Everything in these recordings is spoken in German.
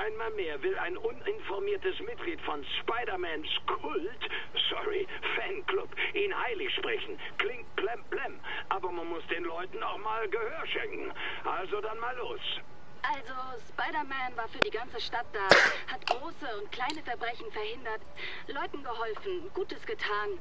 Einmal mehr will ein uninformiertes Mitglied von Spider-Mans Kult, sorry, Fanclub, ihn heilig sprechen. Klingt plem plem, aber man muss den Leuten auch mal Gehör schenken. Also dann mal los. Also, Spider-Man war für die ganze Stadt da, hat große und kleine Verbrechen verhindert, Leuten geholfen, Gutes getan.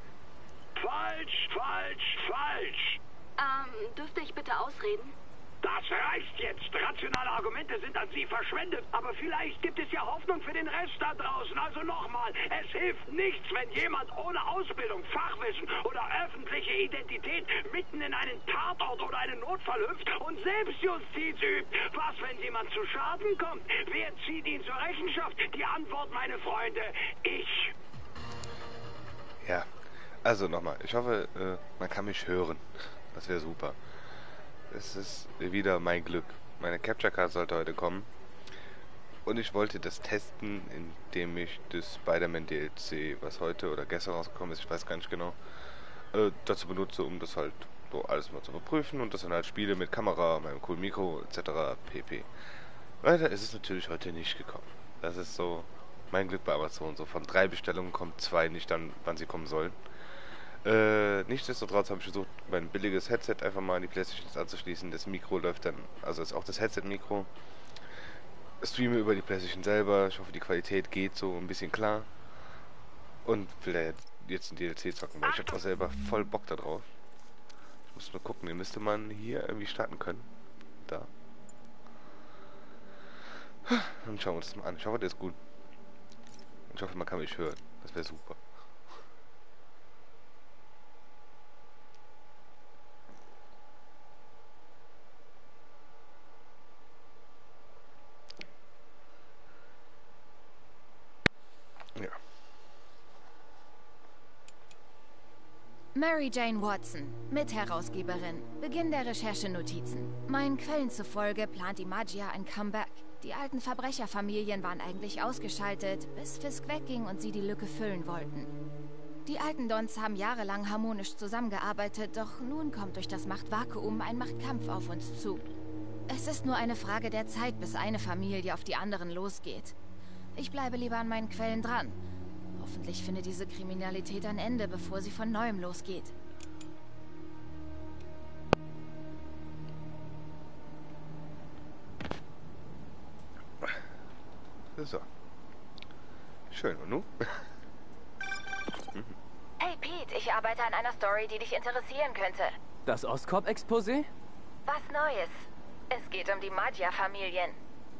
Falsch, falsch, falsch. Ähm, dürfte ich bitte ausreden? Das reicht jetzt. Rationale Argumente sind an Sie verschwendet. Aber vielleicht gibt es ja Hoffnung für den Rest da draußen. Also nochmal, es hilft nichts, wenn jemand ohne Ausbildung, Fachwissen oder öffentliche Identität mitten in einen Tatort oder einen Notfall hüpft und Selbstjustiz übt. Was, wenn jemand zu Schaden kommt? Wer zieht ihn zur Rechenschaft? Die Antwort, meine Freunde, ich. Ja, also nochmal. Ich hoffe, äh, man kann mich hören. Das wäre super es ist wieder mein Glück. Meine Capture Card sollte heute kommen. Und ich wollte das testen, indem ich das Spider-Man DLC, was heute oder gestern rausgekommen ist, ich weiß gar nicht genau, äh, dazu benutze, um das halt so alles mal zu überprüfen und das dann halt spiele mit Kamera, meinem coolen Mikro etc. pp. Weiter ist es natürlich heute nicht gekommen. Das ist so mein Glück bei Amazon. So von drei Bestellungen kommen zwei nicht dann, wann sie kommen sollen. Äh, nichtsdestotrotz habe ich versucht, mein billiges Headset einfach mal an die Playstation anzuschließen. Das Mikro läuft dann, also ist auch das Headset-Mikro. Streame über die Playstation selber. Ich hoffe, die Qualität geht so ein bisschen klar. Und will da jetzt, ein DLC zocken, weil ich habe selber voll Bock da drauf. Ich muss nur gucken, den müsste man hier irgendwie starten können. Da. Dann schauen wir uns das mal an. Ich hoffe, der ist gut. Ich hoffe, man kann mich hören. Das wäre super. Mary Jane Watson, Mitherausgeberin. Beginn der Recherchenotizen. Meinen Quellen zufolge plant die Magia ein Comeback. Die alten Verbrecherfamilien waren eigentlich ausgeschaltet, bis Fisk wegging und sie die Lücke füllen wollten. Die alten Dons haben jahrelang harmonisch zusammengearbeitet, doch nun kommt durch das Machtvakuum ein Machtkampf auf uns zu. Es ist nur eine Frage der Zeit, bis eine Familie auf die anderen losgeht. Ich bleibe lieber an meinen Quellen dran Hoffentlich findet diese Kriminalität ein Ende, bevor sie von neuem losgeht. So. Schön, und nun? hey Pete, ich arbeite an einer Story, die dich interessieren könnte. Das Ostkorp-Exposé? Was Neues. Es geht um die Maggia-Familien.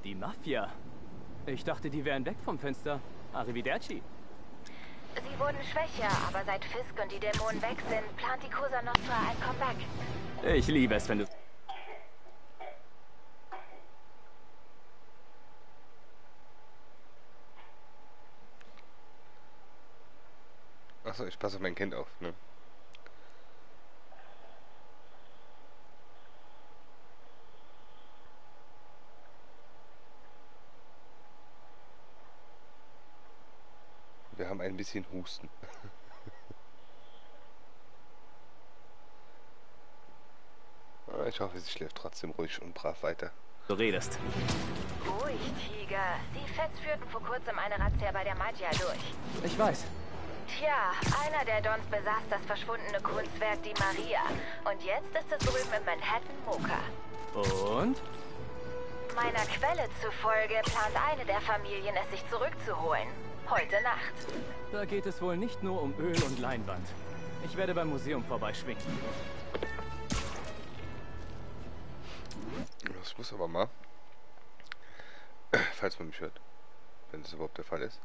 Die Mafia? Ich dachte, die wären weg vom Fenster. Arrivederci. Sie wurden schwächer, aber seit Fisk und die Dämonen weg sind, plant die Cosa Nostra ein Comeback. Ich liebe es, wenn du... Achso, ich passe auf mein Kind auf, ne? Haben ein bisschen Husten. Ich hoffe, sie schläft trotzdem ruhig und brav weiter. Du redest. Ruhig, Tiger. Die Feds führten vor kurzem eine Razzia bei der Magia durch. Ich weiß. Tja, einer der Dons besaß das verschwundene Kunstwerk Die Maria. Und jetzt ist es drüben in Manhattan Mocha. Und? Meiner Quelle zufolge plant eine der Familien es sich zurückzuholen. Heute Nacht. Da geht es wohl nicht nur um Öl und Leinwand. Ich werde beim Museum vorbeischwingen. Das muss aber mal. Falls man mich hört. Wenn das überhaupt der Fall ist.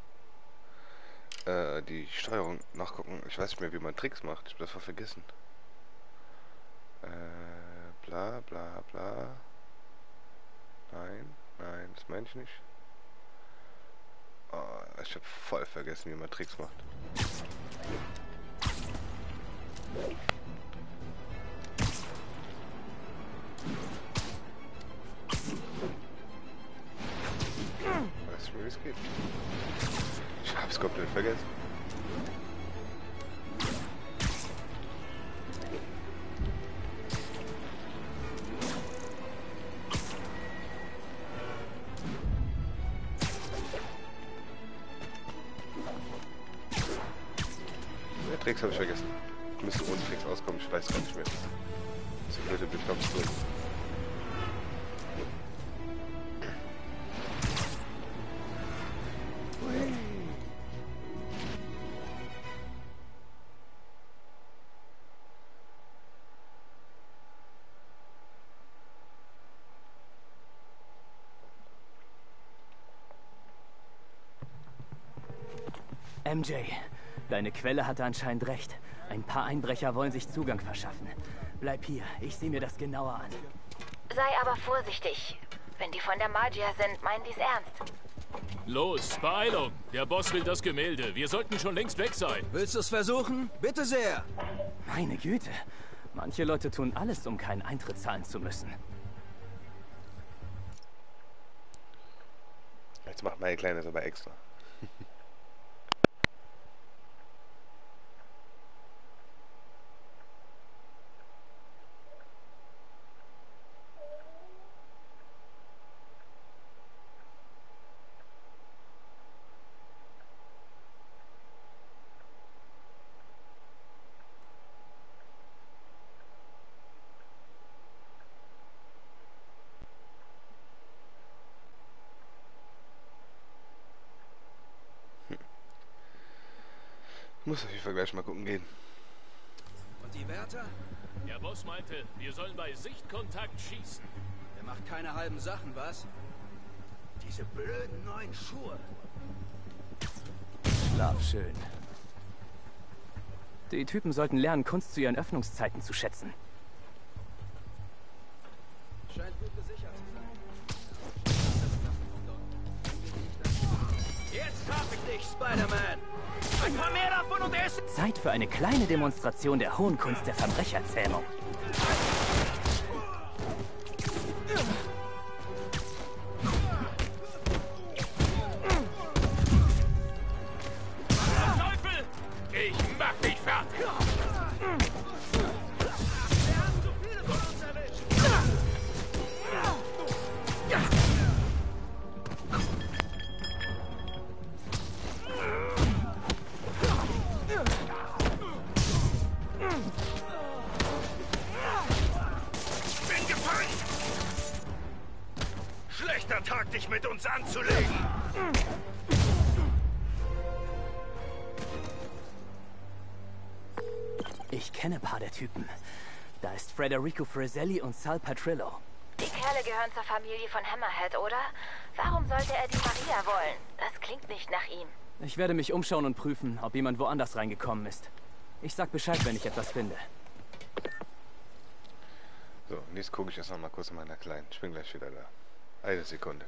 Äh, die Steuerung nachgucken. Ich weiß nicht mehr, wie man Tricks macht. Ich habe das vergessen. Äh, bla bla bla. Nein, nein, das meine ich nicht. Oh, ich habe voll vergessen, wie man Tricks macht. Was mir es gibt. Ich hab's komplett vergessen. Tricks habe ich vergessen. Ich müsste ohne Tricks auskommen, ich weiß gar nicht mehr. Das ist blöde Bildschirmsturm. MJ, deine Quelle hatte anscheinend recht. Ein paar Einbrecher wollen sich Zugang verschaffen. Bleib hier, ich sehe mir das genauer an. Sei aber vorsichtig. Wenn die von der Magia sind, meinen die's ernst. Los, Beeilung! Der Boss will das Gemälde. Wir sollten schon längst weg sein. Willst du es versuchen? Bitte sehr. Meine Güte. Manche Leute tun alles, um keinen Eintritt zahlen zu müssen. Jetzt macht meine Kleine das aber extra. Muss auf jeden Fall gleich mal gucken gehen. Und die Wärter? Der Boss meinte, wir sollen bei Sichtkontakt schießen. Der macht keine halben Sachen, was? Diese blöden neuen Schuhe. Schlaf schön. Die Typen sollten lernen, Kunst zu ihren Öffnungszeiten zu schätzen. Scheint gut gesichert zu sein. Jetzt hab ich dich, Spider-Man! Ein paar mehr davon und er ist... Zeit für eine kleine Demonstration der hohen Kunst der Verbrecherzähmung. Schlechter Tag, dich mit uns anzulegen! Ich kenne ein paar der Typen. Da ist Federico Freselli und Sal Patrillo. Die Kerle gehören zur Familie von Hammerhead, oder? Warum sollte er die Maria wollen? Das klingt nicht nach ihm. Ich werde mich umschauen und prüfen, ob jemand woanders reingekommen ist. Ich sag Bescheid, wenn ich etwas finde. So, und jetzt gucke ich erst noch mal kurz in meiner Kleinen. Ich bin gleich wieder da. Eine Sekunde.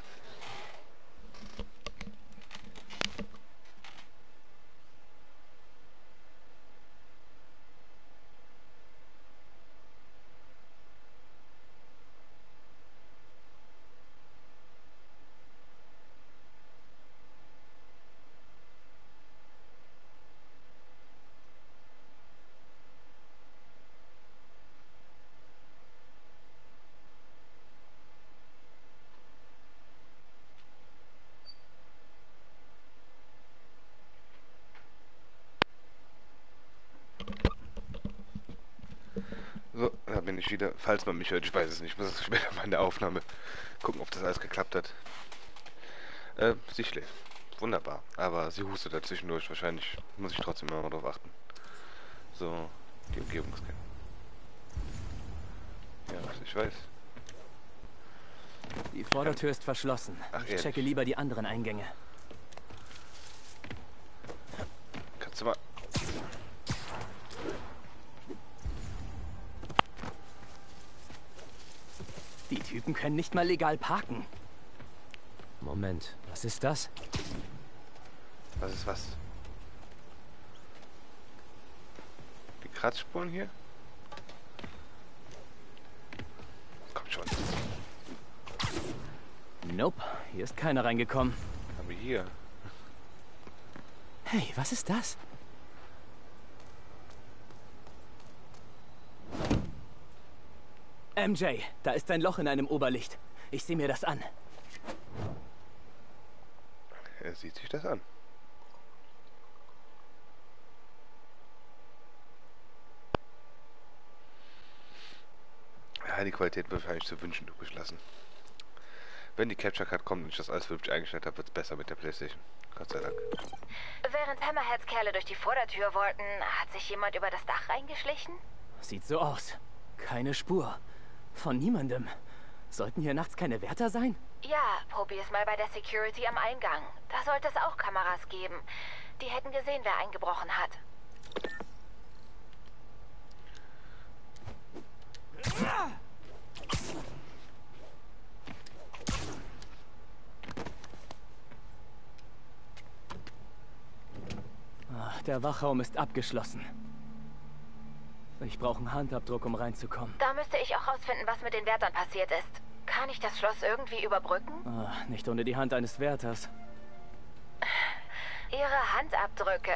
So, da bin ich wieder. Falls man mich hört, ich weiß es nicht. Ich muss es später mal in der Aufnahme gucken, ob das alles geklappt hat. Äh, sie schläft. Wunderbar. Aber sie hustet dazwischendurch. Wahrscheinlich muss ich trotzdem immer mal drauf achten. So, die Umgebung scannen. Ja, ich weiß. Die Vordertür ist verschlossen. Ach, ich ehrlich? checke lieber die anderen Eingänge. Kannst du mal. Typen können nicht mal legal parken. Moment, was ist das? Was ist was? Die Kratzspuren hier? Kommt schon. Nope, hier ist keiner reingekommen. Aber hier. Hey, was ist das? MJ, da ist ein Loch in einem Oberlicht. Ich sehe mir das an. Er sieht sich das an. Ja, die Qualität wird wahrscheinlich zu wünschen übrig lassen. Wenn die Capture Card kommt und ich das alles wirklich eingestellt habe, wird es besser mit der Playstation. Gott sei Dank. Während Hammerheads Kerle durch die Vordertür wollten, hat sich jemand über das Dach reingeschlichen? Sieht so aus. Keine Spur. Von niemandem. Sollten hier nachts keine Wärter sein? Ja, probier's mal bei der Security am Eingang. Da sollte es auch Kameras geben. Die hätten gesehen, wer eingebrochen hat. Ach, der Wachraum ist abgeschlossen. Ich brauche einen Handabdruck, um reinzukommen. Da müsste ich auch rausfinden, was mit den Wärtern passiert ist. Kann ich das Schloss irgendwie überbrücken? Ah, nicht ohne die Hand eines Wärters. Ihre Handabdrücke.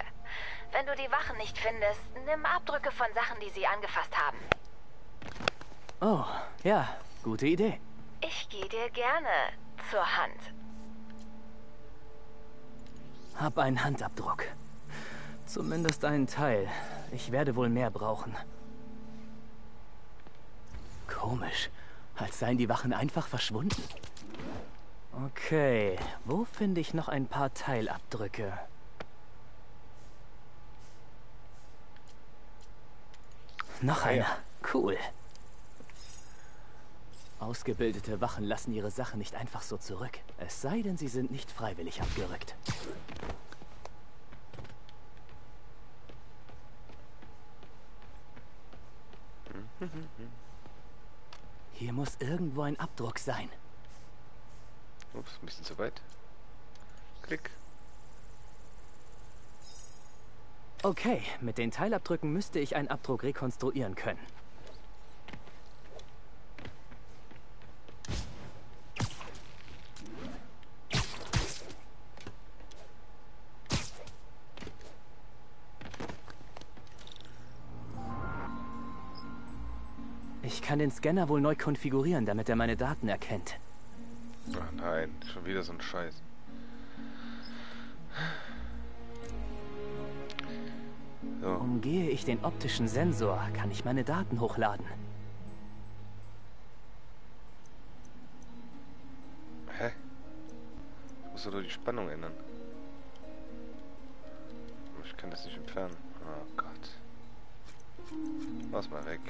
Wenn du die Wachen nicht findest, nimm Abdrücke von Sachen, die sie angefasst haben. Oh, ja, gute Idee. Ich gehe dir gerne zur Hand. Hab einen Handabdruck. Zumindest einen Teil. Ich werde wohl mehr brauchen. Komisch. Als seien die Wachen einfach verschwunden. Okay, wo finde ich noch ein paar Teilabdrücke? Noch einer. Cool. Ausgebildete Wachen lassen ihre Sachen nicht einfach so zurück. Es sei denn, sie sind nicht freiwillig abgerückt. Hier muss irgendwo ein Abdruck sein. Ups, ein bisschen zu weit. Klick. Okay, mit den Teilabdrücken müsste ich einen Abdruck rekonstruieren können. Ich kann den Scanner wohl neu konfigurieren, damit er meine Daten erkennt. Ach nein, schon wieder so ein Scheiß. So, Umgehe ich den optischen Sensor, kann ich meine Daten hochladen. hä? Ich muss doch die Spannung ändern. Ich kann das nicht entfernen. Oh Gott. Lass mal weg.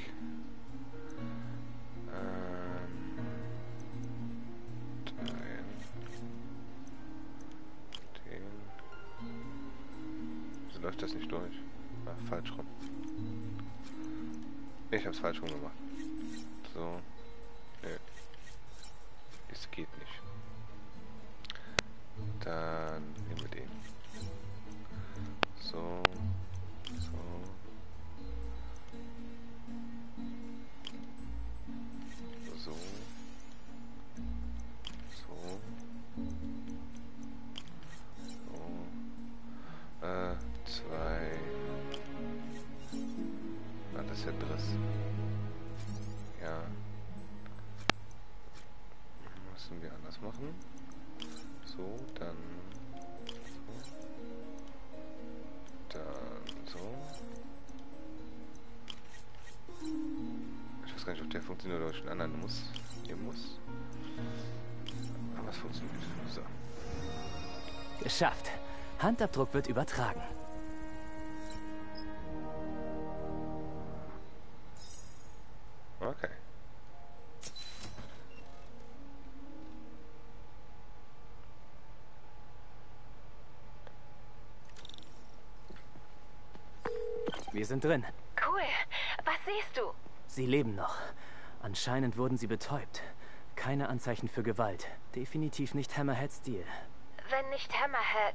Läuft das nicht durch? Ah, falsch rum. Ich hab's falsch rum gemacht. So. Nö. Es geht nicht. Dann Handabdruck wird übertragen. Okay. Wir sind drin. Cool. Was siehst du? Sie leben noch. Anscheinend wurden sie betäubt. Keine Anzeichen für Gewalt. Definitiv nicht Hammerhead-Stil. Wenn nicht Hammerhead,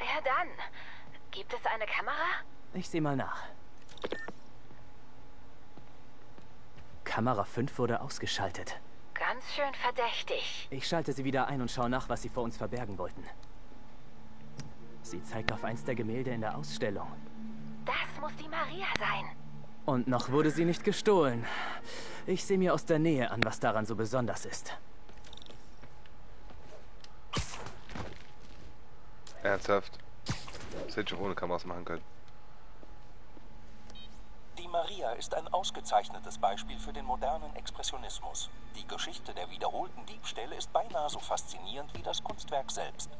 wer dann? Gibt es eine Kamera? Ich sehe mal nach. Kamera 5 wurde ausgeschaltet. Ganz schön verdächtig. Ich schalte sie wieder ein und schaue nach, was sie vor uns verbergen wollten. Sie zeigt auf eins der Gemälde in der Ausstellung. Das muss die Maria sein. Und noch wurde sie nicht gestohlen. Ich sehe mir aus der Nähe an, was daran so besonders ist. Ernsthaft? Das hätte ich auch ohne Kameras machen können. Die Maria ist ein ausgezeichnetes Beispiel für den modernen Expressionismus. Die Geschichte der wiederholten Diebstähle ist beinahe so faszinierend wie das Kunstwerk selbst.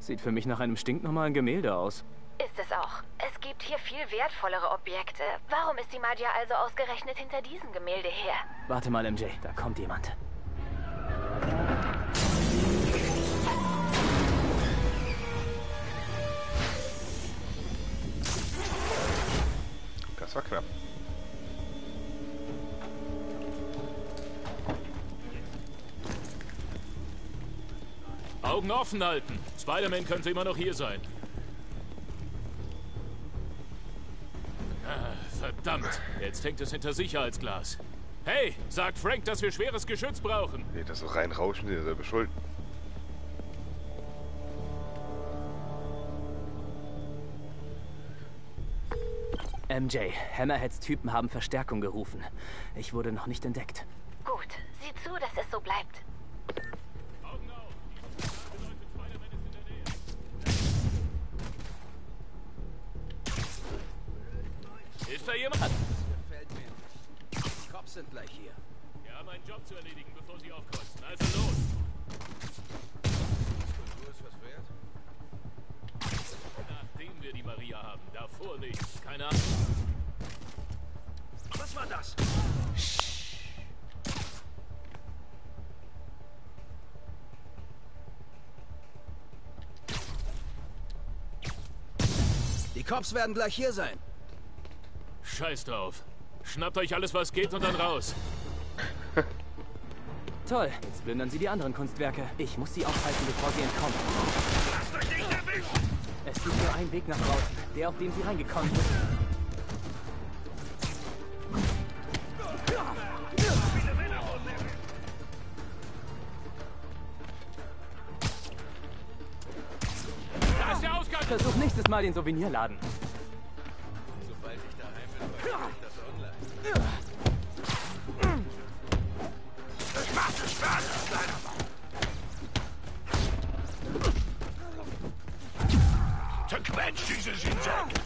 Sieht für mich nach einem stinknormalen Gemälde aus. Ist es auch. Es gibt hier viel wertvollere Objekte. Warum ist die Magia also ausgerechnet hinter diesem Gemälde her? Warte mal, MJ, da kommt jemand. War knapp. Augen offen halten. Spider-Man könnte immer noch hier sein. Ah, verdammt. Jetzt hängt es hinter Sicherheitsglas. Hey, sagt Frank, dass wir schweres Geschütz brauchen. Nee, das so reinrauschen, der selber schuld. MJ, Hammerheads Typen haben Verstärkung gerufen. Ich wurde noch nicht entdeckt. Cops werden gleich hier sein. Scheiß drauf. Schnappt euch alles, was geht und dann raus. Toll, jetzt plündern sie die anderen Kunstwerke. Ich muss sie aufhalten, bevor sie entkommen. Lasst euch nicht erwischen! Es gibt nur einen Weg nach draußen, der, auf dem sie reingekommen sind. Mal den Souvenirladen. Sobald ich daheim bin, veröffentliche ich das online. Das macht es Spaß, kleiner Mann! Zerquetscht dieses Insekt!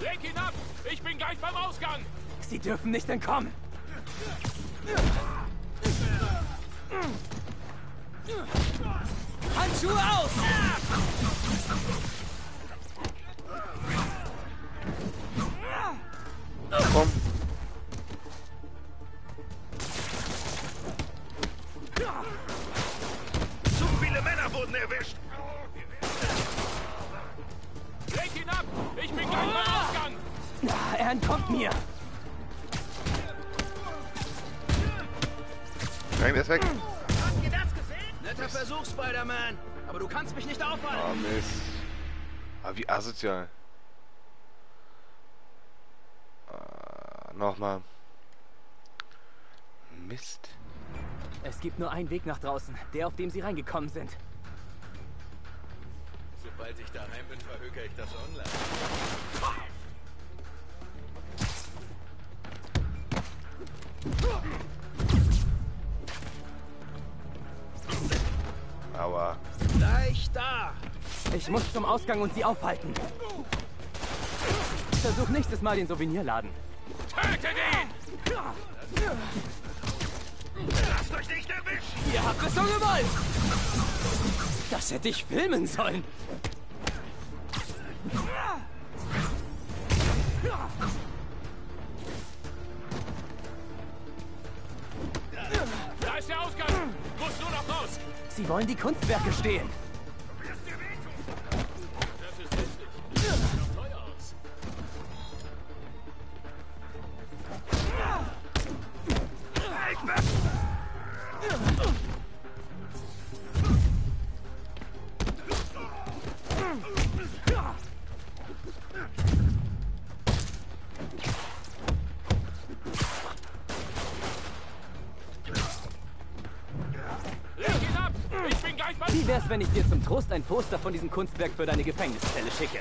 Leg ihn ab. Ich bin gleich beim Ausgang. Sie dürfen nicht entkommen. Ah, Er entkommt mir. Nein, der ist weg. Habt ihr das gesehen? Netter Versuch, Spider-Man. Aber du kannst mich nicht aufhalten. Oh, Mist. Ah, wie asozial. Ah, Nochmal. Mist. Es gibt nur einen Weg nach draußen, der, auf dem sie reingekommen sind. Sobald ich daheim bin, verhökere ich das online. Aua. Gleich da. Ich muss zum Ausgang und sie aufhalten. Versuch nächstes Mal den Souvenirladen. Tötet ihn. Lasst euch nicht erwischen! Ihr habt es so gewollt! Das hätte ich filmen sollen. Sie wollen die Kunstwerke stehlen. Wenn ich dir zum Trost ein Poster von diesem Kunstwerk für deine Gefängniszelle schicke?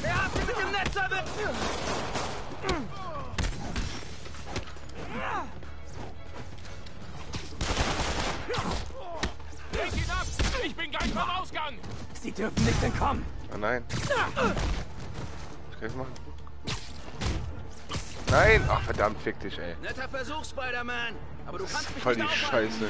Wer hat sie mit dem Netz erwischt? Leg ihn ab. Ich bin gleich Vom Ausgang! Sie dürfen nicht entkommen! Oh nein. Was kann ich machen? Nein! Ach verdammt, fick dich, ey. Netter Versuch, Spider-Man. Aber du kannst mich Voll die aufhalten.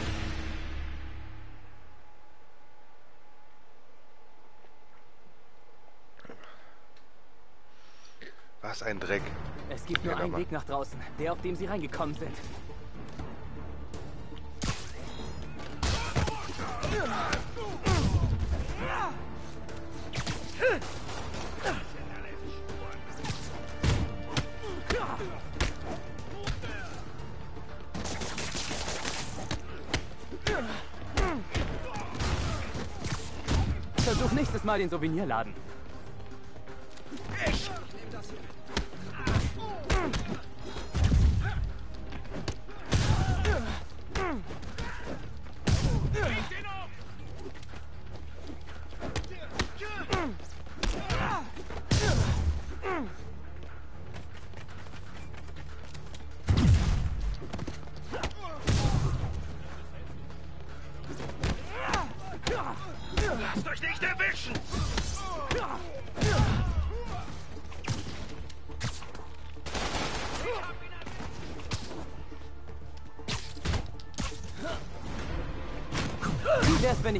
Was ein Dreck. Es gibt nur Ja, einen Weg nach draußen, der, auf dem Sie reingekommen sind. Versuch nächstes Mal den Souvenirladen.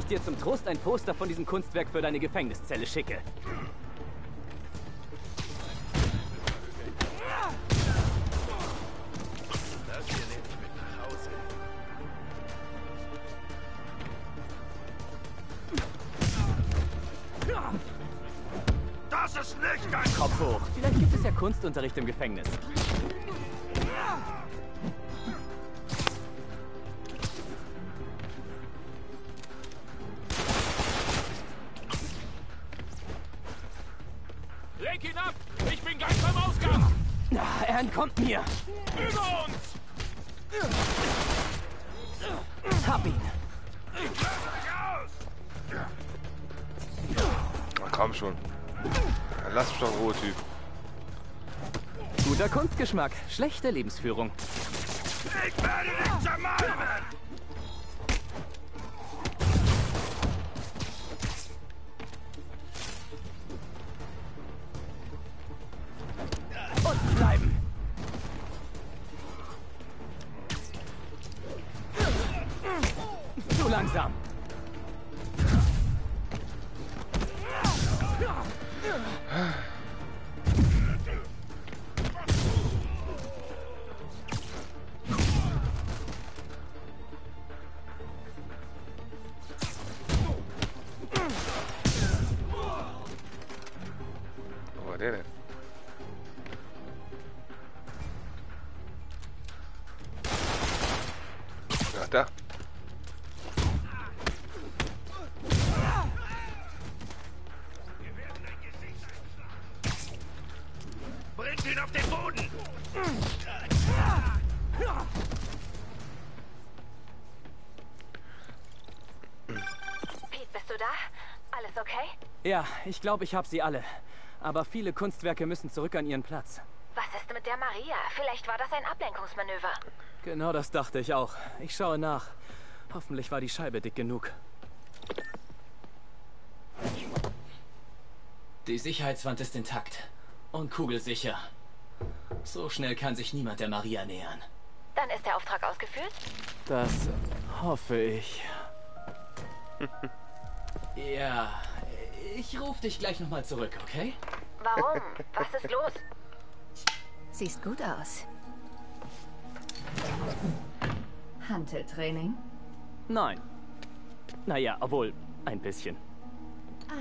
Dir zum Trost ein Poster von diesem Kunstwerk für deine Gefängniszelle schicke? Das ist nicht ein Kopf hoch. Vielleicht gibt es ja Kunstunterricht im Gefängnis. Schlechte Lebensführung. Da. Bringt ihn auf den Boden! Pete, bist du da? Alles okay? Ja, ich glaube, ich habe sie alle. Aber viele Kunstwerke müssen zurück an ihren Platz. Was ist mit der Maria? Vielleicht war das ein Ablenkungsmanöver. Genau das dachte ich auch. Ich schaue nach. Hoffentlich war die Scheibe dick genug. Die Sicherheitswand ist intakt und kugelsicher. So schnell kann sich niemand der Maria nähern. Dann ist der Auftrag ausgeführt? Das hoffe ich. Ja, ich rufe dich gleich nochmal zurück, okay? Warum? Was ist los? Siehst gut aus. Hanteltraining? Nein. Naja, obwohl, ein bisschen.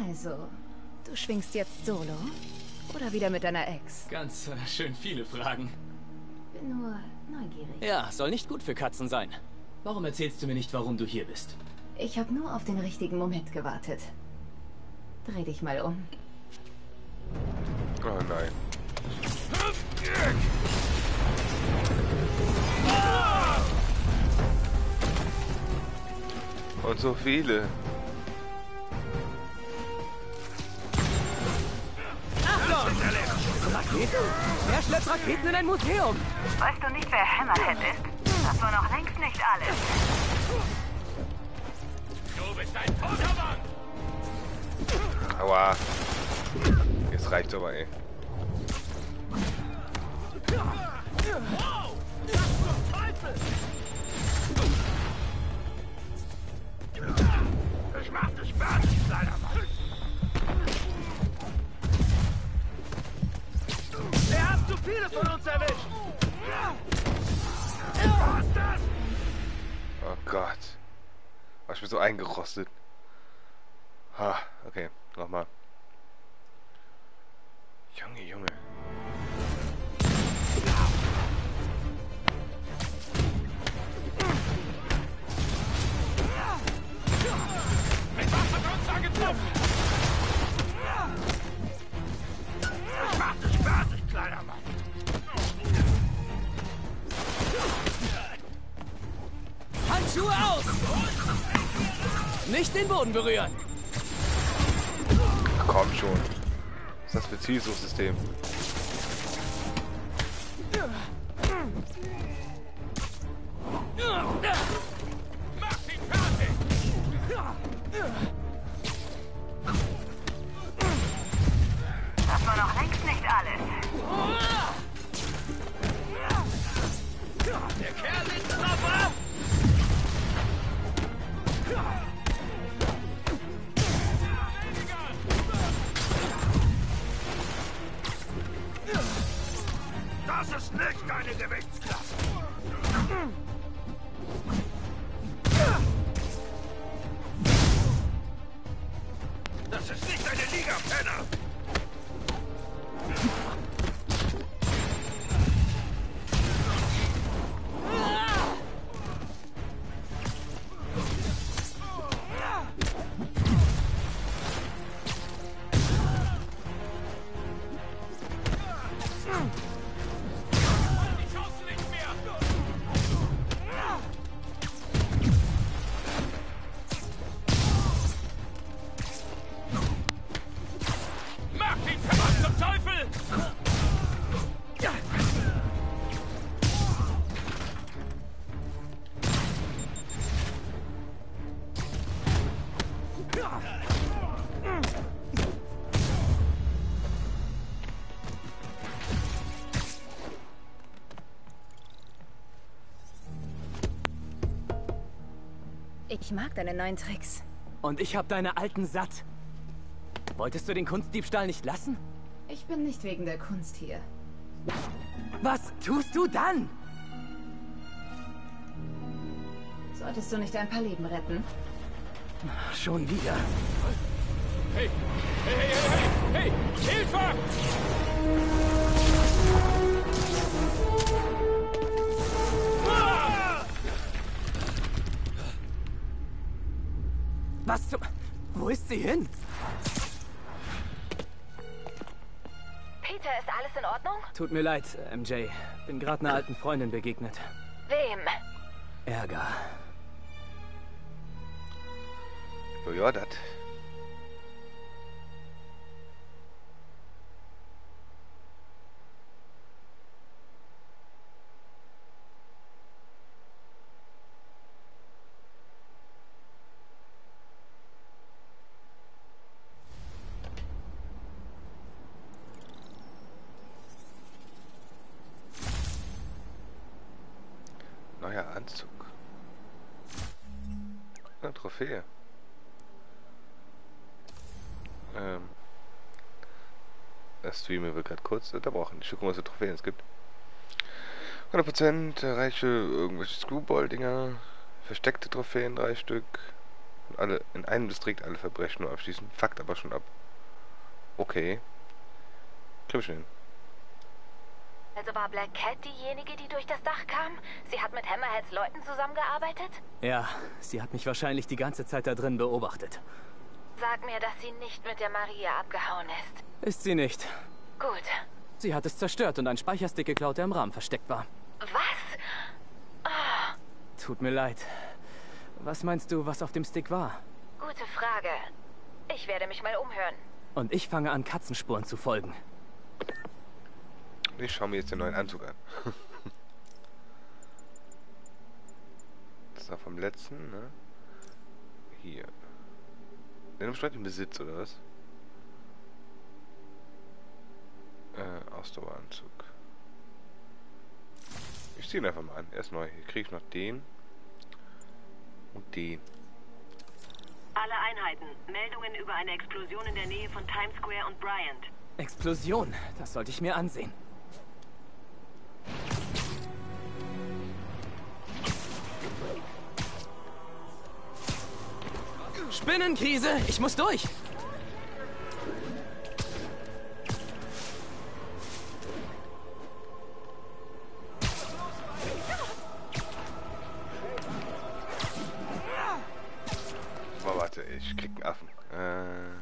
Also, du schwingst jetzt solo? Oder wieder mit deiner Ex? Ganz äh, schön viele Fragen. Bin nur neugierig. Ja, soll nicht gut für Katzen sein. Warum erzählst du mir nicht, warum du hier bist? Ich habe nur auf den richtigen Moment gewartet. Dreh dich mal um. Oh nein. Und so viele. Achtung! Raketen? Wer schleppt Raketen in ein Museum? Weißt du nicht, wer Hammerhead ist? Das war noch längst nicht alles. Du bist ein toter Mann! Aua. Jetzt reicht's aber, ey. Oh Gott. Oh, eingerostet. Ha, okay, nochmal. Junge, Junge. Den Boden berühren! Komm schon. Was ist das für Zielsuchsystem? Ich mag deine neuen Tricks. Und ich hab deine alten satt. Wolltest du den Kunstdiebstahl nicht lassen? Ich bin nicht wegen der Kunst hier. Was tust du dann? Solltest du nicht ein paar Leben retten? Schon wieder. Hey, hey, hey, hey, hey, hey, Hilfe! Wo ist sie hin? Peter, ist alles in Ordnung? Tut mir leid, MJ. Bin gerade einer alten Freundin begegnet. Wem? Ärger. Jo, ja, dat. Kurz unterbrochen. Ich gucke mal, was für Trophäen es gibt. 100% erreiche irgendwelche Screwball-Dinger. Versteckte Trophäen, drei Stück. Und alle in einem Distrikt alle Verbrechen nur abschließen. Fakt aber schon ab. Okay. Kribbeln. Also war Black Cat diejenige, die durch das Dach kam? Sie hat mit Hammerheads Leuten zusammengearbeitet? Ja, sie hat mich wahrscheinlich die ganze Zeit da drin beobachtet. Sag mir, dass sie nicht mit der Maria abgehauen ist. Ist sie nicht. Gut. Sie hat es zerstört und einen Speicherstick geklaut, der im Rahmen versteckt war. Was? Ah, Tut mir leid. Was meinst du, was auf dem Stick war? gute Frage. Ich werde mich mal umhören. Und ich fange an, Katzenspuren zu folgen. Ich schaue mir jetzt den neuen Anzug an. das war vom letzten, ne? Hier. Den umstreiten Besitz, oder was? Äh, Ausdaueranzug. Ich ziehe ihn einfach mal an. Er ist neu. Hier kriege ich noch den. Und den. Alle Einheiten. Meldungen über eine Explosion in der Nähe von Times Square und Bryant. Explosion. Das sollte ich mir ansehen. Spinnenkrise! Ich muss durch! Äh,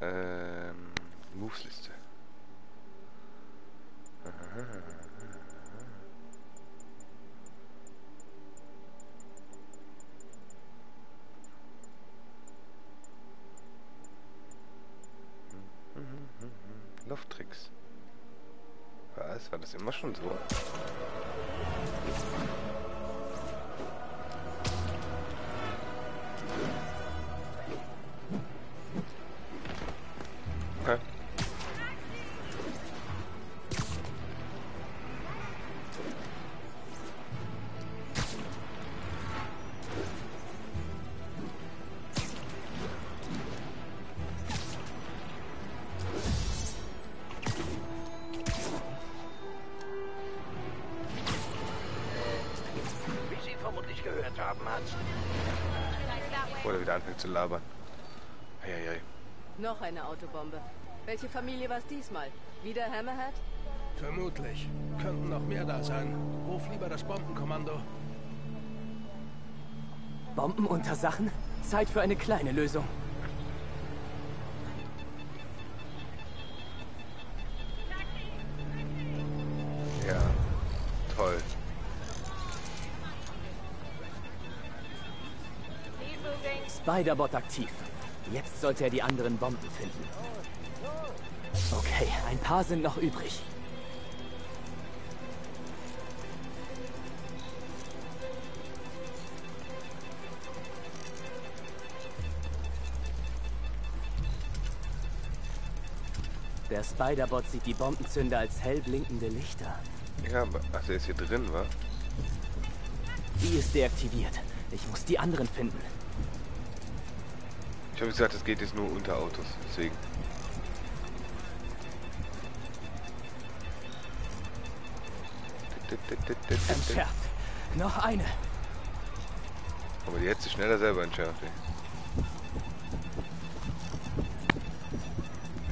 ähm, Movesliste. Lufttricks. Was? War das immer schon so? Autobombe. Welche Familie war es diesmal? Wieder Hammerhead? Vermutlich. Könnten noch mehr da sein. Ruf lieber das Bombenkommando. Bomben unter Sachen? Zeit für eine kleine Lösung. Ja. Toll. Spiderbot aktiv. Jetzt sollte er die anderen Bomben finden. Okay, ein paar sind noch übrig. Der Spiderbot sieht die Bombenzünder als hell blinkende Lichter. Ja, aber ach, der ist hier drin, wa? Die ist deaktiviert. Ich muss die anderen finden. Ich habe gesagt, es geht jetzt nur unter Autos, deswegen. Entschärft. Noch eine. Aber die hätte sich schneller selber entschärft, ey.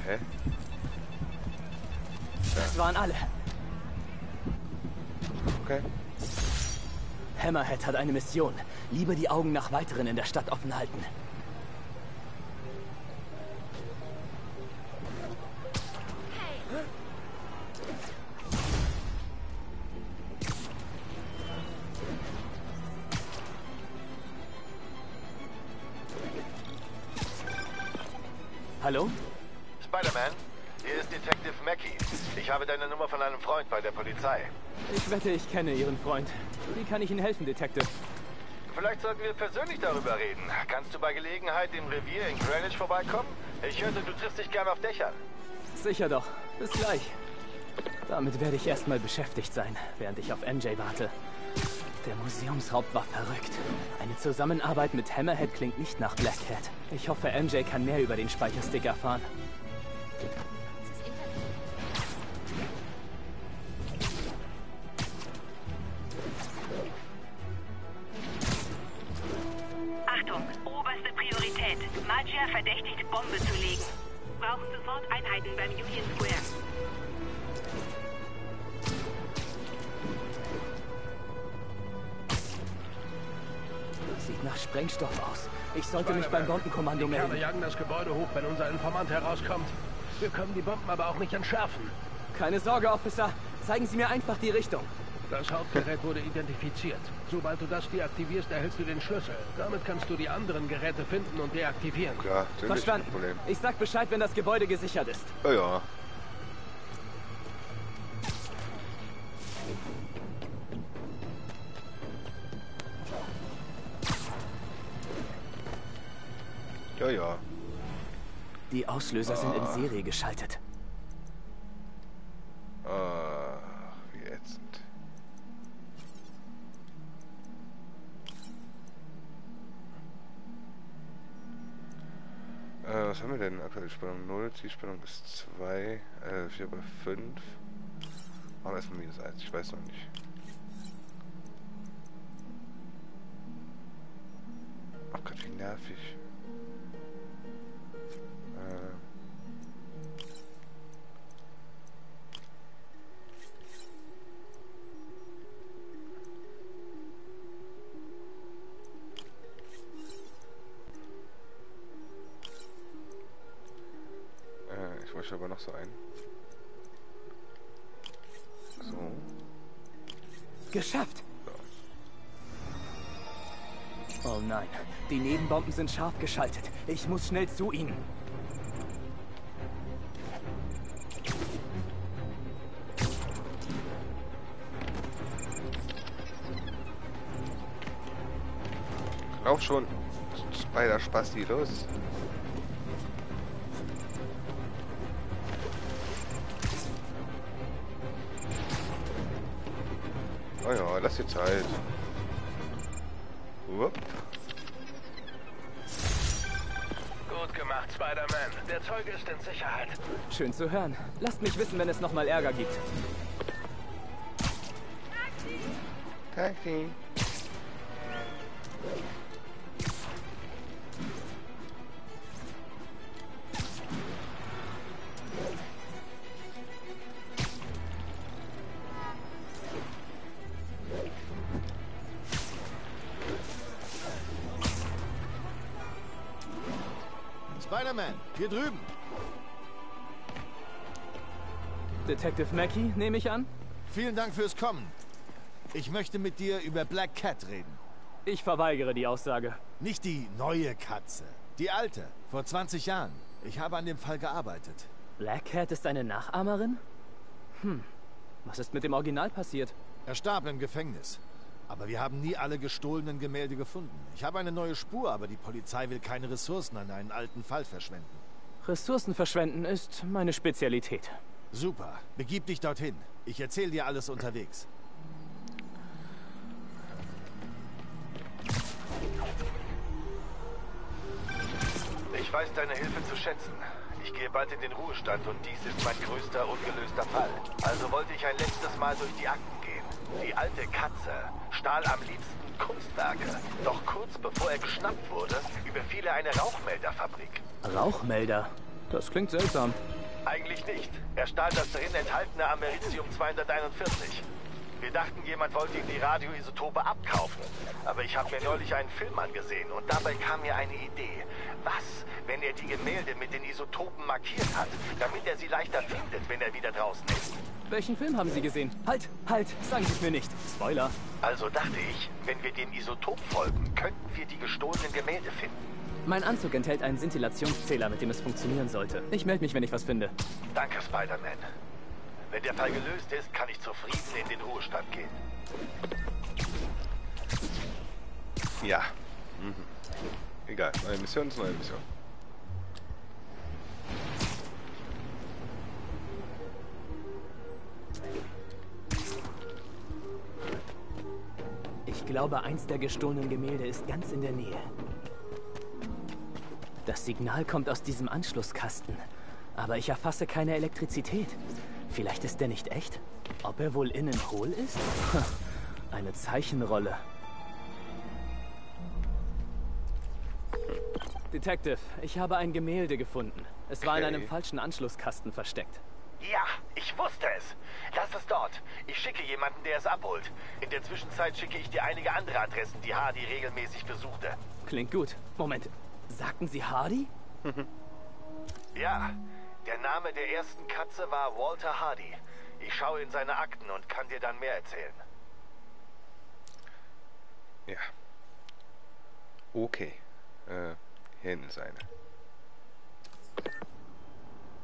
Hä? Das waren alle. Okay. Hammerhead hat eine Mission. Lieber die Augen nach weiteren in der Stadt offen halten. Hallo? Spider-Man, hier ist Detective Mackey. Ich habe deine Nummer von einem Freund bei der Polizei. Ich wette, ich kenne Ihren Freund. Wie kann ich Ihnen helfen, Detective? Vielleicht sollten wir persönlich darüber reden. Kannst du bei Gelegenheit im Revier in Greenwich vorbeikommen? Ich hörte, du triffst dich gerne auf Dächern. Sicher doch. Bis gleich. Damit werde ich erstmal beschäftigt sein, während ich auf MJ warte. Der Museumshaupt war verrückt. Eine Zusammenarbeit mit Hammerhead klingt nicht nach Black Cat. Ich hoffe, MJ kann mehr über den Speicherstick erfahren. Beim Bombenkommando Die melden. jagen das Gebäude hoch, wenn unser Informant herauskommt. Wir können die Bomben aber auch nicht entschärfen. Keine Sorge, Officer. Zeigen Sie mir einfach die Richtung. Das Hauptgerät wurde identifiziert. Sobald du das deaktivierst, erhältst du den Schlüssel. Damit kannst du die anderen Geräte finden und deaktivieren. Klar. Verstanden. Ich sag Bescheid, wenn das Gebäude gesichert ist. Ja, ja. Ja, ja. Die Auslöser ah. sind in ah. Serie geschaltet. Ah, wie ätzend. Äh, was haben wir denn? Aktuelle Spannung 0, Zielspannung ist 2, äh, 4 bei 5. Machen wir erstmal minus 1, ich weiß noch nicht. Ach Gott, wie nervig. Äh. Äh, ich möchte aber noch so ein. So. Geschafft! Oh nein, die Nebenbomben sind scharf geschaltet. Ich muss schnell zu ihnen. Lauf schon. Spider-Spasti, los. Oh ja, lass dir Zeit. Upp. Gut gemacht, Spider-Man. Der Zeuge ist in Sicherheit. Schön zu hören. Lasst mich wissen, wenn es nochmal Ärger gibt. Taxi. Spider-Man, Detective Mackey, nehme ich an? Vielen Dank fürs Kommen. Ich möchte mit dir über Black Cat reden. Ich verweigere die Aussage. Nicht die neue Katze. Die alte, vor 20 Jahren. Ich habe an dem Fall gearbeitet. Black Cat ist eine Nachahmerin? Hm, was ist mit dem Original passiert? Er starb im Gefängnis. Aber wir haben nie alle gestohlenen Gemälde gefunden. Ich habe eine neue Spur, aber die Polizei will keine Ressourcen an einen alten Fall verschwenden. Ressourcen verschwenden ist meine Spezialität. Super. Begib dich dorthin. Ich erzähle dir alles unterwegs. Ich weiß deine Hilfe zu schätzen. Ich gehe bald in den Ruhestand und dies ist mein größter ungelöster Fall. Also wollte ich ein letztes Mal durch die Akten gehen. Die alte Katze stahl am liebsten Kunstwerke. Doch kurz bevor er geschnappt wurde, überfiel er eine Rauchmelderfabrik. Rauchmelder? Das klingt seltsam. Eigentlich nicht. Er stahl das darin enthaltene Americium 241. Wir dachten, jemand wollte ihm die Radioisotope abkaufen. Aber ich habe mir neulich einen Film angesehen und dabei kam mir eine Idee. Was, wenn er die Gemälde mit den Isotopen markiert hat, damit er sie leichter findet, wenn er wieder draußen ist? Welchen Film haben Sie gesehen? Halt, halt, sagen Sie es mir nicht. Spoiler. Also dachte ich, wenn wir dem Isotop folgen, könnten wir die gestohlenen Gemälde finden. Mein Anzug enthält einen Szintillationszähler, mit dem es funktionieren sollte. Ich melde mich, wenn ich was finde. Danke, Spider-Man. Wenn der Fall gelöst ist, kann ich zufrieden in den Ruhestand gehen. Ja. Mhm. Egal, neue Mission ist neue Mission. Ich glaube, eins der gestohlenen Gemälde ist ganz in der Nähe. Das Signal kommt aus diesem Anschlusskasten. Aber ich erfasse keine Elektrizität. Vielleicht ist der nicht echt? Ob er wohl innen hohl ist? Eine Zeichenrolle. Detective, ich habe ein Gemälde gefunden. Es war in einem falschen Anschlusskasten versteckt. Ja, ich wusste es. Lass es dort. Ich schicke jemanden, der es abholt. In der Zwischenzeit schicke ich dir einige andere Adressen, die Hardy regelmäßig besuchte. Klingt gut. Moment, sagten Sie Hardy? Ja, der Name der ersten Katze war Walter Hardy. Ich schaue in seine Akten und kann dir dann mehr erzählen. Ja. Okay. Äh, hier hinten ist eine.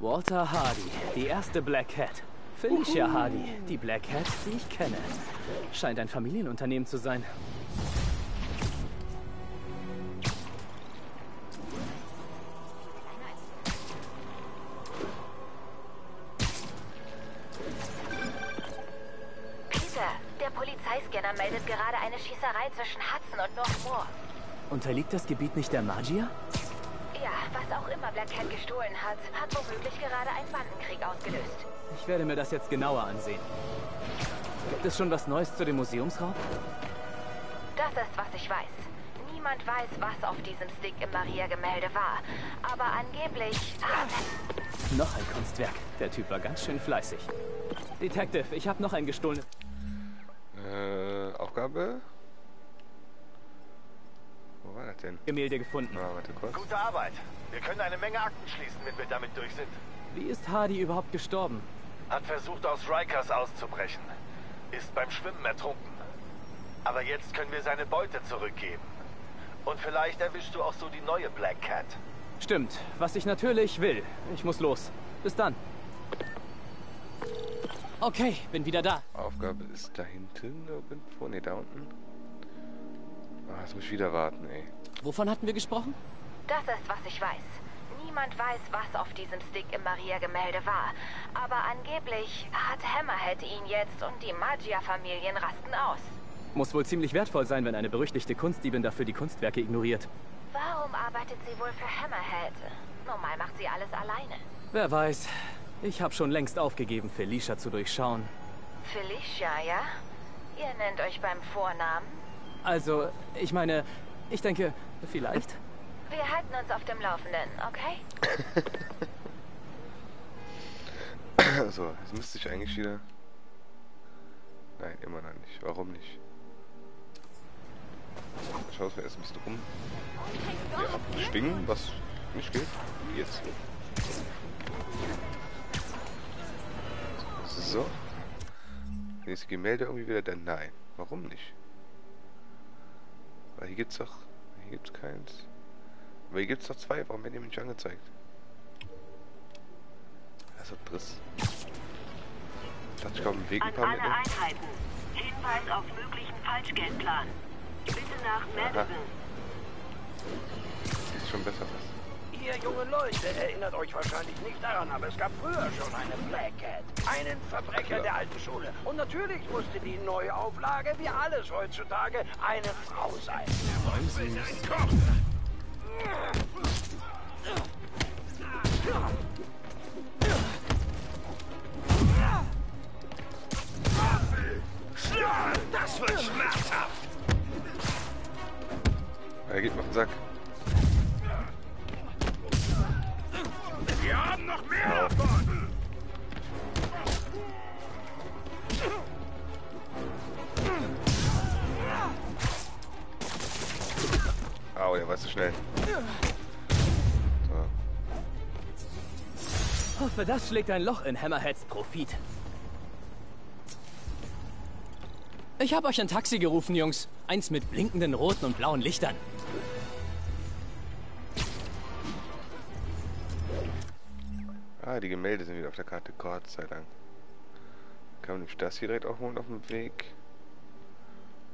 Walter Hardy, die erste Black Cat. Felicia Hardy, die Black Cat, die ich kenne. Scheint ein Familienunternehmen zu sein. Polizeiscanner meldet gerade eine Schießerei zwischen Hudson und North Moor. Unterliegt das Gebiet nicht der Magier? Ja, was auch immer Black Cat gestohlen hat, hat womöglich gerade einen Bandenkrieg ausgelöst. Ich werde mir das jetzt genauer ansehen. Gibt es schon was Neues zu dem Museumsraub? Das ist, was ich weiß. Niemand weiß, was auf diesem Stick im Maria-Gemälde war. Aber angeblich hat... Noch ein Kunstwerk. Der Typ war ganz schön fleißig. Detective, ich habe noch ein gestohlenes... Äh, Aufgabe? Wo war das denn? Gemälde gefunden. Ah, warte kurz. Gute Arbeit. Wir können eine Menge Akten schließen, wenn wir damit durch sind. Wie ist Hardy überhaupt gestorben? Hat versucht, aus Rikers auszubrechen. Ist beim Schwimmen ertrunken. Aber jetzt können wir seine Beute zurückgeben. Und vielleicht erwischst du auch so die neue Black Cat. Stimmt, was ich natürlich will. Ich muss los. Bis dann. Okay, bin wieder da. Aufgabe ist da hinten irgendwo. Ne, da unten. Ah, jetzt muss ich wieder warten, ey. Wovon hatten wir gesprochen? Das ist, was ich weiß. Niemand weiß, was auf diesem Stick im Maria-Gemälde war. Aber angeblich hat Hammerhead ihn jetzt und die Magia-Familien rasten aus. Muss wohl ziemlich wertvoll sein, wenn eine berüchtigte Kunstdiebin dafür die Kunstwerke ignoriert. Warum arbeitet sie wohl für Hammerhead? Normal macht sie alles alleine. Wer weiß. Ich habe schon längst aufgegeben, Felicia zu durchschauen. Felicia, ja? Ihr nennt euch beim Vornamen? Also, ich meine, ich denke, vielleicht. Wir halten uns auf dem Laufenden, okay? so, jetzt müsste ich eigentlich wieder... Nein, immer noch nicht. Warum nicht? Schau es mir erst ein bisschen rum. Ja, schwingen, was nicht geht. Jetzt. So. Nächste Gemälde irgendwie wieder dann nein. Warum nicht? Weil hier gibt's doch. Hier gibt's keins. Aber hier gibt's doch zwei. Warum werden die mir nicht angezeigt? Das ist Driss. Ich dachte, ich dem Weg ein An paar alle mitnehmen. Einheiten. Hinweis auf möglichen Falschgeldplan. Bitte nach Madison. Sieht schon besser aus. Ihr junge Leute erinnert euch wahrscheinlich nicht daran, aber es gab früher schon eine Black Cat. Einen Verbrecher der alten Schule. Und natürlich musste die neue Auflage, wie alles heutzutage, eine Frau sein. Das wird schmerzhaft. Er geht auf den Sack. Wir haben noch mehr davon. Au, der war zu schnell. So. Hoffe, das schlägt ein Loch in Hammerheads Profit. Ich habe euch ein Taxi gerufen, Jungs. Eins mit blinkenden roten und blauen Lichtern. Ah, die Gemälde sind wieder auf der Karte. Gott sei Dank. Kann man nämlich das hier direkt aufholen auf dem Weg.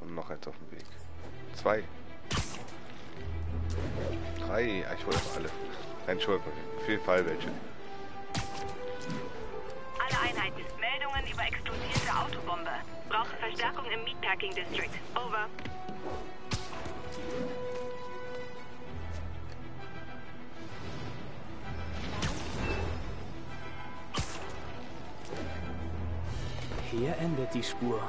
Und noch eins auf dem Weg. Zwei. Drei. Ah, ich hole einfach alle. Nein, ich hole auf jeden Fall welche. Alle Einheiten. Meldungen über explodierte Autobombe. Brauche Verstärkung im Meatpacking District. Over. Hier endet die Spur.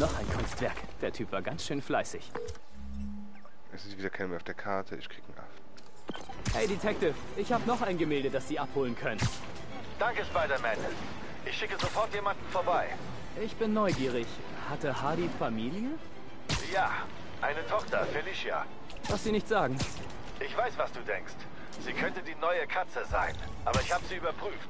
Noch ein Kunstwerk. Der Typ war ganz schön fleißig. Es ist wieder keiner mehr auf der Karte. Ich krieg einen Aff. Hey Detective, ich habe noch ein Gemälde, das Sie abholen können. Danke, Spider-Man. Ich schicke sofort jemanden vorbei. Ich bin neugierig. Hatte Hardy Familie? Ja, eine Tochter, Felicia. Was Sie nicht sagen. Ich weiß, was du denkst. Sie könnte die neue Katze sein. Aber ich habe sie überprüft.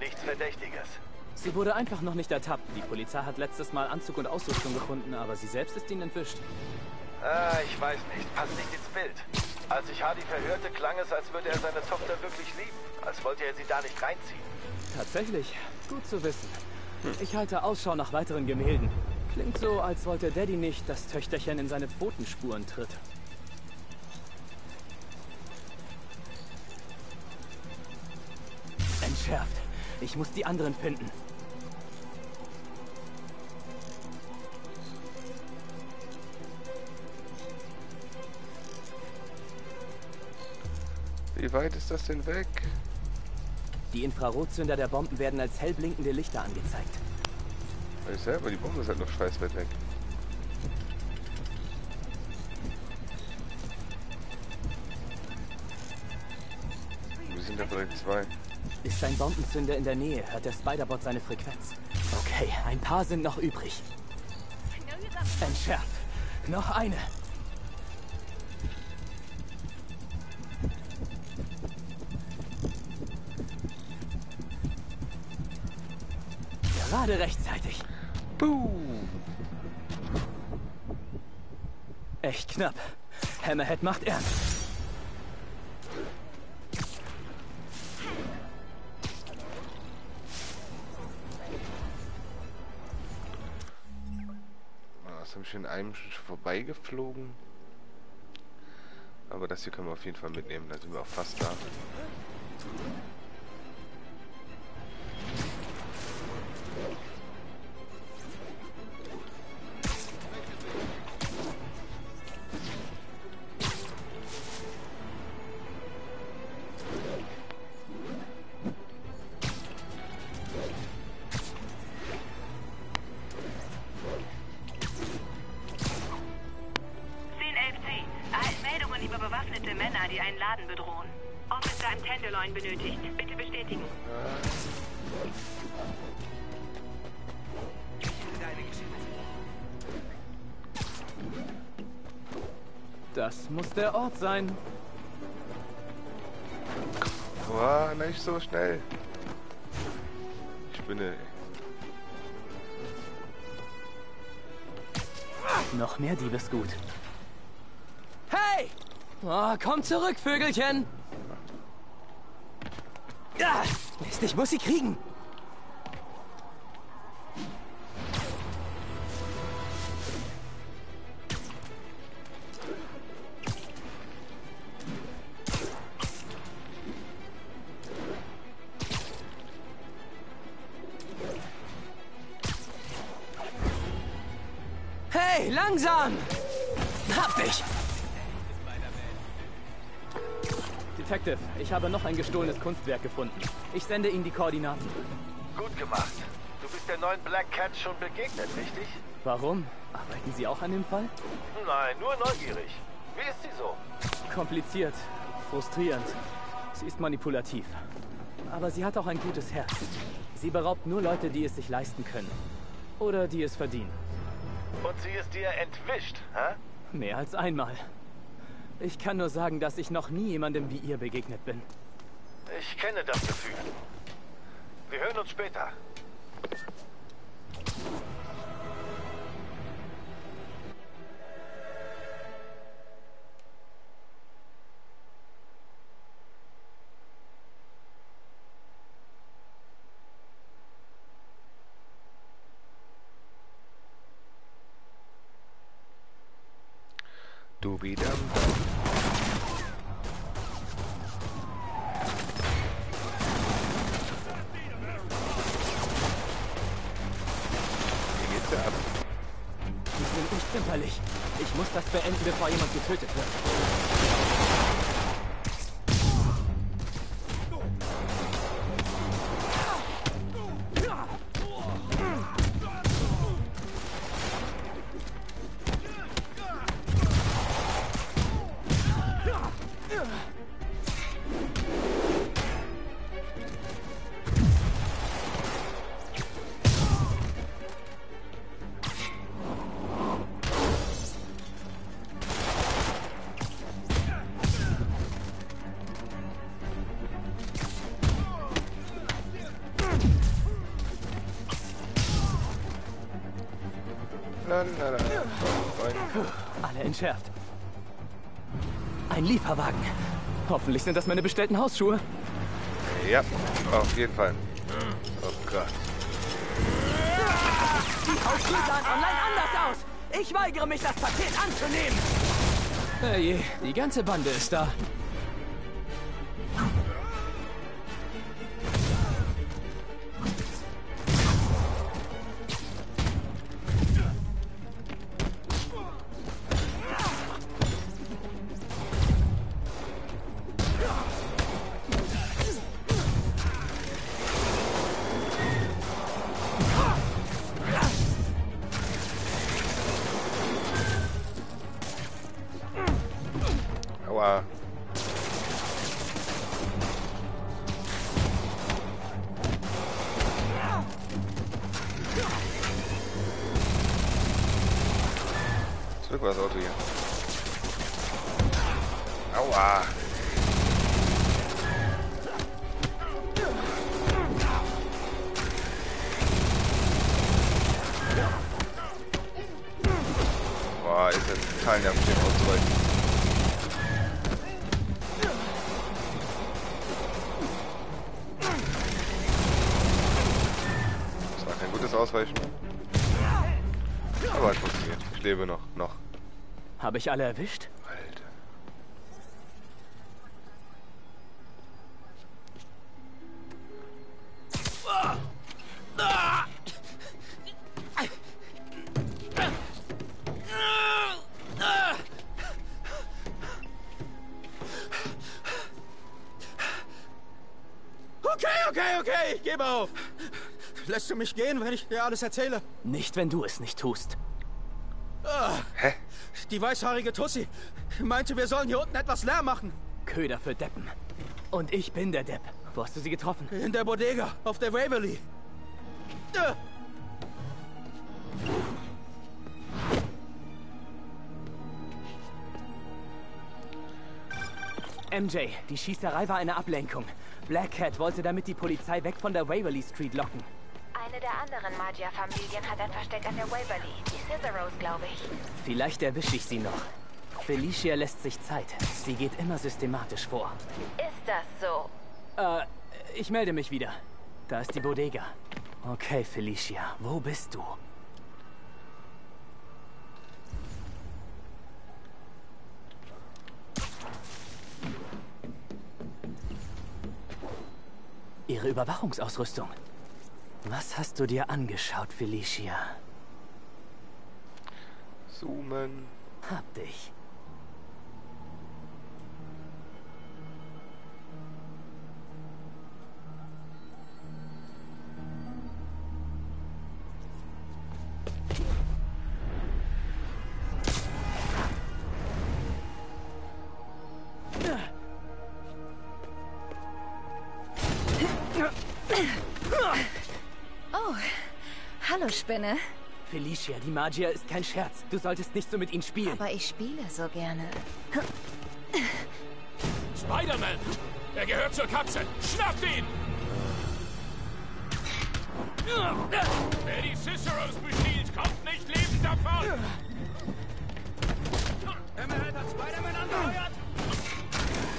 Nichts Verdächtiges. Sie wurde einfach noch nicht ertappt. Die Polizei hat letztes Mal Anzug und Ausrüstung gefunden, aber sie selbst ist ihnen entwischt. Ah, ich weiß nicht. Passt nicht ins Bild. Als ich Hardy verhörte, klang es, als würde er seine Tochter wirklich lieben. Als wollte er sie da nicht reinziehen. Tatsächlich. Gut zu wissen. Ich halte Ausschau nach weiteren Gemälden. Klingt so, als wollte Daddy nicht, dass Töchterchen in seine Pfotenspuren tritt. entschärft. Ich muss die anderen finden. Wie weit ist das denn weg? Die Infrarotzünder der Bomben werden als hellblinkende Lichter angezeigt. Ich selber, die Bombe ist halt noch scheiß weit weg. Wir sind ja vielleicht zwei. Ist ein Bombenzünder in der Nähe, hört der Spiderbot seine Frequenz. Okay, ein paar sind noch übrig. Entschärft. Noch eine. Gerade rechtzeitig. Buh. Echt knapp. Hammerhead macht ernst. Habe ich in einem schon vorbeigeflogen. Aber das hier können wir auf jeden Fall mitnehmen, da sind wir auch fast da. Sein. Boah, nicht so schnell. Ich bin äh, Noch mehr Diebesgut. Hey! Oh, komm zurück, Vögelchen! Ah, Mist, ich muss sie kriegen. Habe noch ein gestohlenes Kunstwerk gefunden. Ich sende Ihnen die Koordinaten. Gut gemacht. Du bist der neuen Black Cat schon begegnet, richtig? Warum? Arbeiten Sie auch an dem Fall? Nein, nur neugierig. Wie ist sie so? Kompliziert, frustrierend. Sie ist manipulativ. Aber sie hat auch ein gutes Herz. Sie beraubt nur Leute, die es sich leisten können. Oder die es verdienen. Und sie ist dir entwischt, hä? Mehr als einmal. Ich kann nur sagen, dass ich noch nie jemandem wie ihr begegnet bin. Ich kenne das Gefühl. Wir hören uns später. du unzimperlich. Ich muss das beenden, bevor jemand getötet wird. Entschärft. Ein Lieferwagen. Hoffentlich sind das meine bestellten Hausschuhe. Ja, auf jeden Fall. Oh Gott. Die Hausschuhe sahen online anders aus. Ich weigere mich, das Paket anzunehmen. Herrje, die ganze Bande ist da. Ich alle erwischt? Alter. Okay, okay, okay, ich gebe auf. Lässt du mich gehen, wenn ich dir alles erzähle? Nicht, wenn du es nicht tust. Die weißhaarige Tussi meinte, wir sollen hier unten etwas Lärm machen. Köder für Deppen. Und ich bin der Depp. Wo hast du sie getroffen? In der Bodega, auf der Waverly. Ah, MJ, die Schießerei war eine Ablenkung. Black Cat wollte damit die Polizei weg von der Waverly Street locken. Eine der anderen Magia-Familien hat ein Versteck an der Waverly. Die Ciceros, glaube ich. Vielleicht erwische ich sie noch. Felicia lässt sich Zeit. Sie geht immer systematisch vor. Ist das so? Äh, ich melde mich wieder. Da ist die Bodega. Okay, Felicia, wo bist du? Ihre Überwachungsausrüstung. Was hast du dir angeschaut, Felicia? Zoomen. Hab dich. Spinne. Felicia, die Magia ist kein Scherz. Du solltest nicht so mit ihnen spielen. Aber ich spiele so gerne. Spider-Man! Er gehört zur Katze! Schnappt ihn! Wer die Ciceros bestiehlt, kommt nicht lebend davon! Hammerhead hat Spider-Man angeheuert?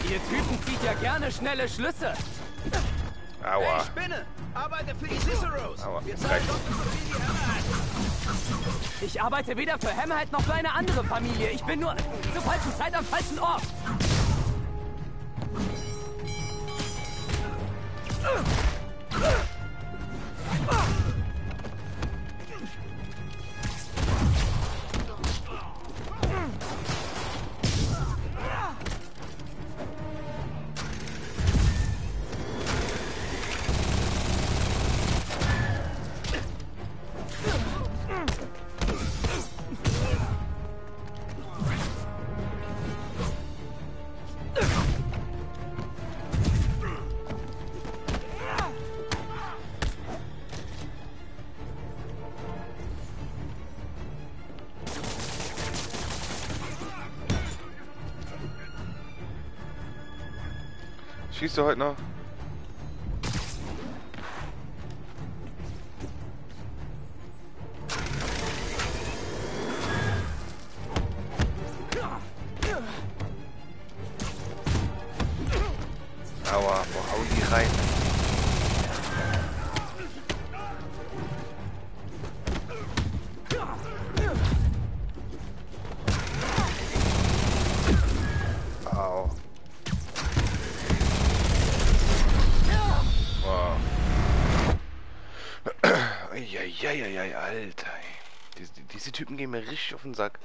Ihr Typen zieht ja gerne schnelle Schlüsse. Aua. Ich Spinne, arbeite für die Ciceros. Aua. Wir zahlen Recht. doppelt so viel wie Hammerhead. Ich arbeite weder für Hammerhead noch für eine andere Familie. Ich bin nur zur falschen Zeit am falschen Ort. Schießt du heute noch? Diese, Typen gehen mir richtig auf den Sack.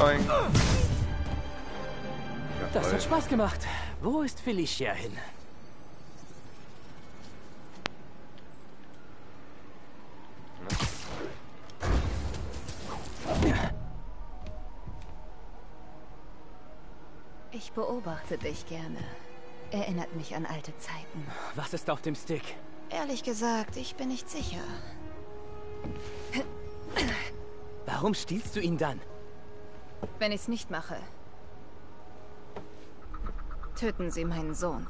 Doing. Das hat Spaß gemacht. Wo ist Felicia hin? Ich beobachte dich gerne. Erinnert mich an alte Zeiten. Was ist auf dem Stick? Ehrlich gesagt, ich bin nicht sicher. Warum stiehlst du ihn dann? Wenn ich's nicht mache, töten sie meinen Sohn.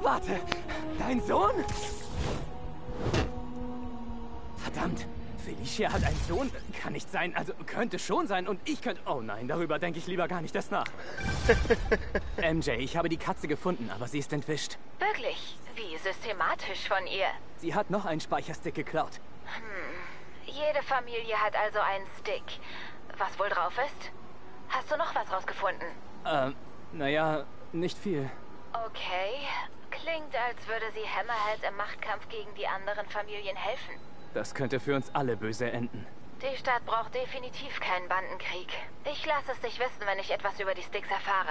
Warte, dein Sohn? Verdammt, Felicia hat einen Sohn? Kann nicht sein, also könnte schon sein und ich könnte... Oh nein, darüber denke ich lieber gar nicht erst nach. MJ, ich habe die Katze gefunden, aber sie ist entwischt. Wirklich? Wie systematisch von ihr. Sie hat noch einen Speicherstick geklaut. Hm. Jede Familie hat also einen Stick. Was wohl drauf ist? Hast du noch was rausgefunden? Ähm, naja, nicht viel. Okay. Klingt, als würde sie Hammerhead im Machtkampf gegen die anderen Familien helfen. Das könnte für uns alle böse enden. Die Stadt braucht definitiv keinen Bandenkrieg. Ich lasse es dich wissen, wenn ich etwas über die Sticks erfahre.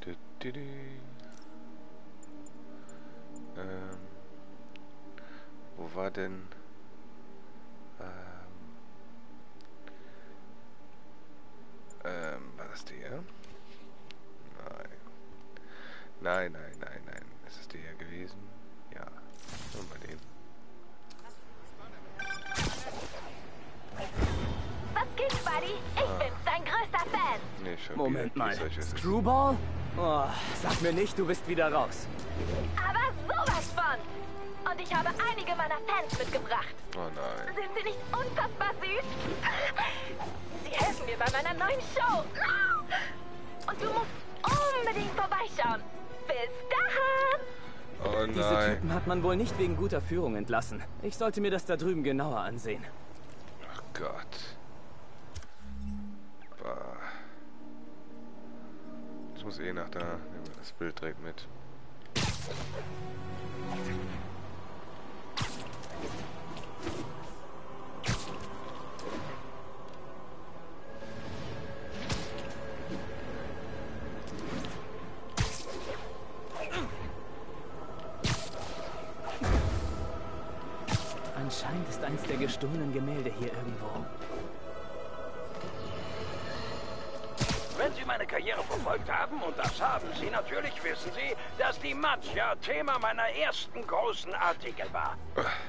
Du, du, du. Ähm, wo war denn... Ähm, ähm, war das der? Nein. Nein, nein, nein, nein. Ist es der hier gewesen? Buddy? Ich bin's, dein größter Fan. Nee, schon Moment mal. Screwball? Oh, sag mir nicht, du bist wieder raus. Aber sowas von! Und ich habe einige meiner Fans mitgebracht. Oh nein. Sind sie nicht unfassbar süß? Sie helfen mir bei meiner neuen Show. Und du musst unbedingt vorbeischauen. Bis dann! Oh Diese nein. Typen hat man wohl nicht wegen guter Führung entlassen. Ich sollte mir das da drüben genauer ansehen. Ach Gott. Bah. Ich muss eh nach da. Nehmen wir das Bild direkt mit. Anscheinend ist eins der gestohlenen Gemälde hier irgendwo. Karriere verfolgt haben, und das haben Sie natürlich, wissen Sie, dass die Matscha Thema meiner ersten großen Artikel war.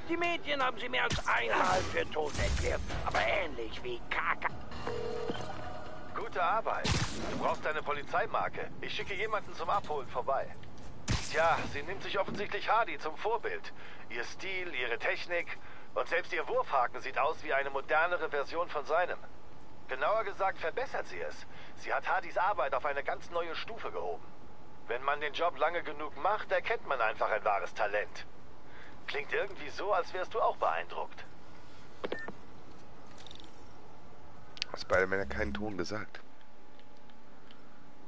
Die Medien haben sie mehr als einmal für tot erklärt, aber ähnlich wie Kaka. Gute Arbeit. Du brauchst eine Polizeimarke. Ich schicke jemanden zum Abholen vorbei. Tja, sie nimmt sich offensichtlich Hardy zum Vorbild. Ihr Stil, ihre Technik und selbst ihr Wurfhaken sieht aus wie eine modernere Version von seinem. Genauer gesagt verbessert sie es. Sie hat Hardys Arbeit auf eine ganz neue Stufe gehoben. Wenn man den Job lange genug macht, erkennt man einfach ein wahres Talent. Klingt irgendwie so, als wärst du auch beeindruckt. Spider-Man hat keinen Ton gesagt.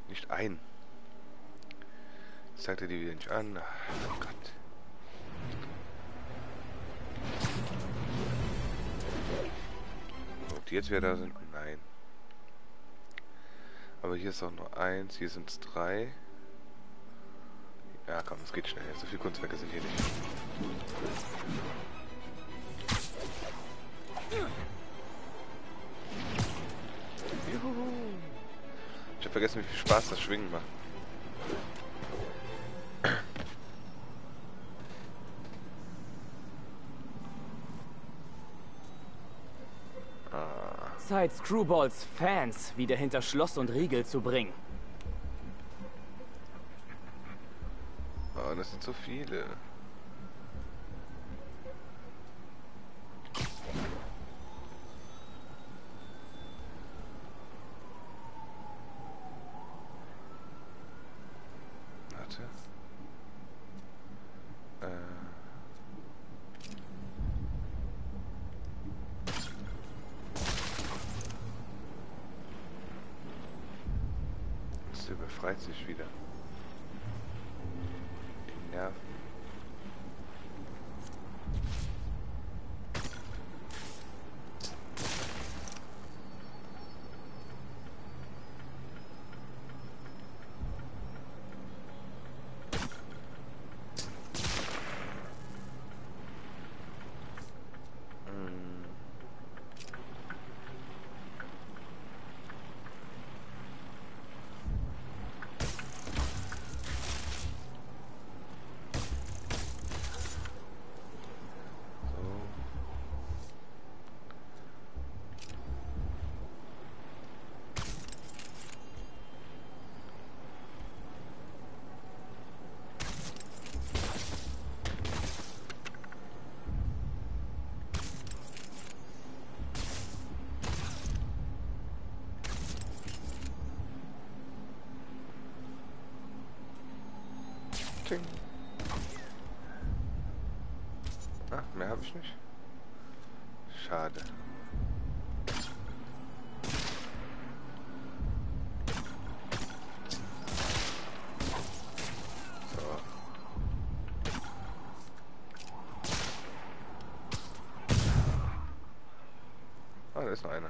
Nicht ein. Zeigt er die wieder nicht an. Ach, oh Gott. Und jetzt wer da sind? Aber hier ist auch nur eins, hier sind es drei. Ja komm, es geht schnell. So viele Kunstwerke sind hier nicht. Juhu. Ich habe vergessen, wie viel Spaß das Schwingen macht. Zeit, Screwballs Fans wieder hinter Schloss und Riegel zu bringen. Oh, das sind so viele. Warte. Äh. Das befreit sich wieder. Die Nerven. Ting. Ah, mehr habe ich nicht. Schade. Ah, da ist noch einer.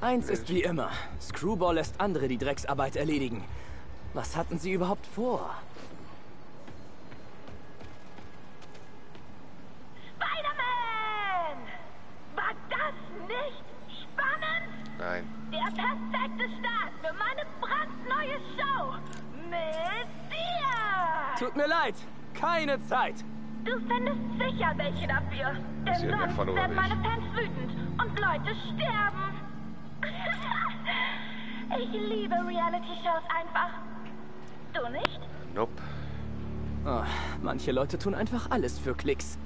Eins ist wie immer. Screwball lässt andere die Drecksarbeit erledigen. Was hatten sie überhaupt vor? Spider-Man! War das nicht spannend? Nein. Der perfekte Start für meine brandneue Show mit dir! Tut mir leid, keine Zeit. Du findest sicher welche dafür. Denn sonst werden nicht? meine Fans wütend und Leute sterben. Manche Leute tun einfach alles für Klicks.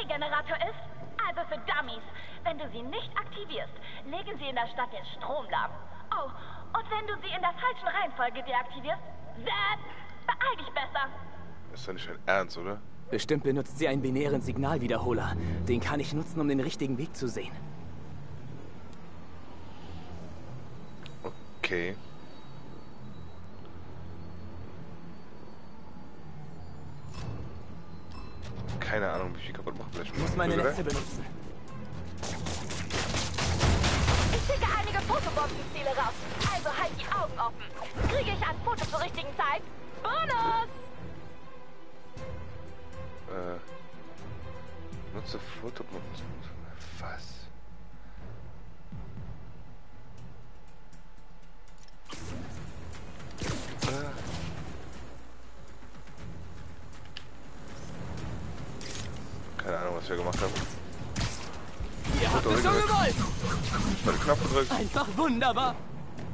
EMP-Generator ist? Also für Dummies. Wenn du sie nicht aktivierst, legen sie in der Stadt den Strom lahm. Oh, und wenn du sie in der falschen Reihenfolge deaktivierst, zap, beeil dich besser. Ist doch nicht dein Ernst, oder? Bestimmt benutzt sie einen binären Signalwiederholer. Den kann ich nutzen, um den richtigen Weg zu sehen. Okay. Keine Ahnung, wie viel kaputt vielleicht Ich muss meine? Netze benutzen. Ich schicke einige Fotobombenziele raus. Also halt die Augen offen. Kriege ich ein Foto zur richtigen Zeit? Bonus! Äh. Nutze Fotobomben. Was? Wir gemacht haben. Ihr habt es so gedrückt. gewollt! Ich habe den Knopf gedrückt. Einfach wunderbar!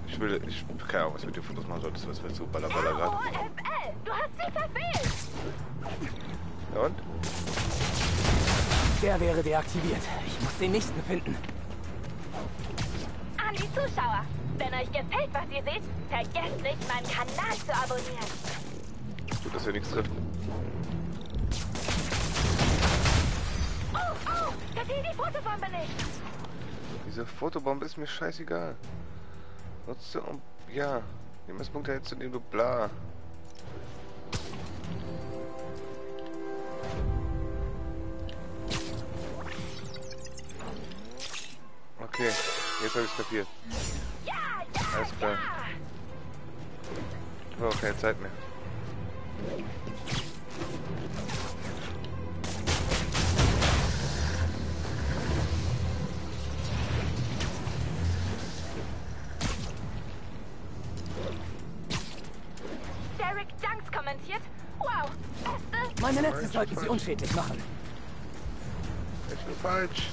Ich will, ich, keine Ahnung, was mit den Fotos machen solltest. Was willst du, baller, baller gerade? Du hast sie verfehlt! Ja und? Der wäre deaktiviert. Ich muss den nächsten finden. An die Zuschauer, wenn euch gefällt, was ihr seht, vergesst nicht, meinen Kanal zu abonnieren. Gut, dass wir nichts trifft. Oh, oh, verfehl die Fotobombe nicht! Diese Fotobombe ist mir scheißegal. Nutze um. Ja. Die Messpunkte hältst du, indem du bla. Okay, jetzt habe ich kapiert. Alles klar. Ich habe auch keine Zeit mehr. Kommentiert. Wow, beste. Meine Netze sollten sie unschädlich machen. Ich bin falsch.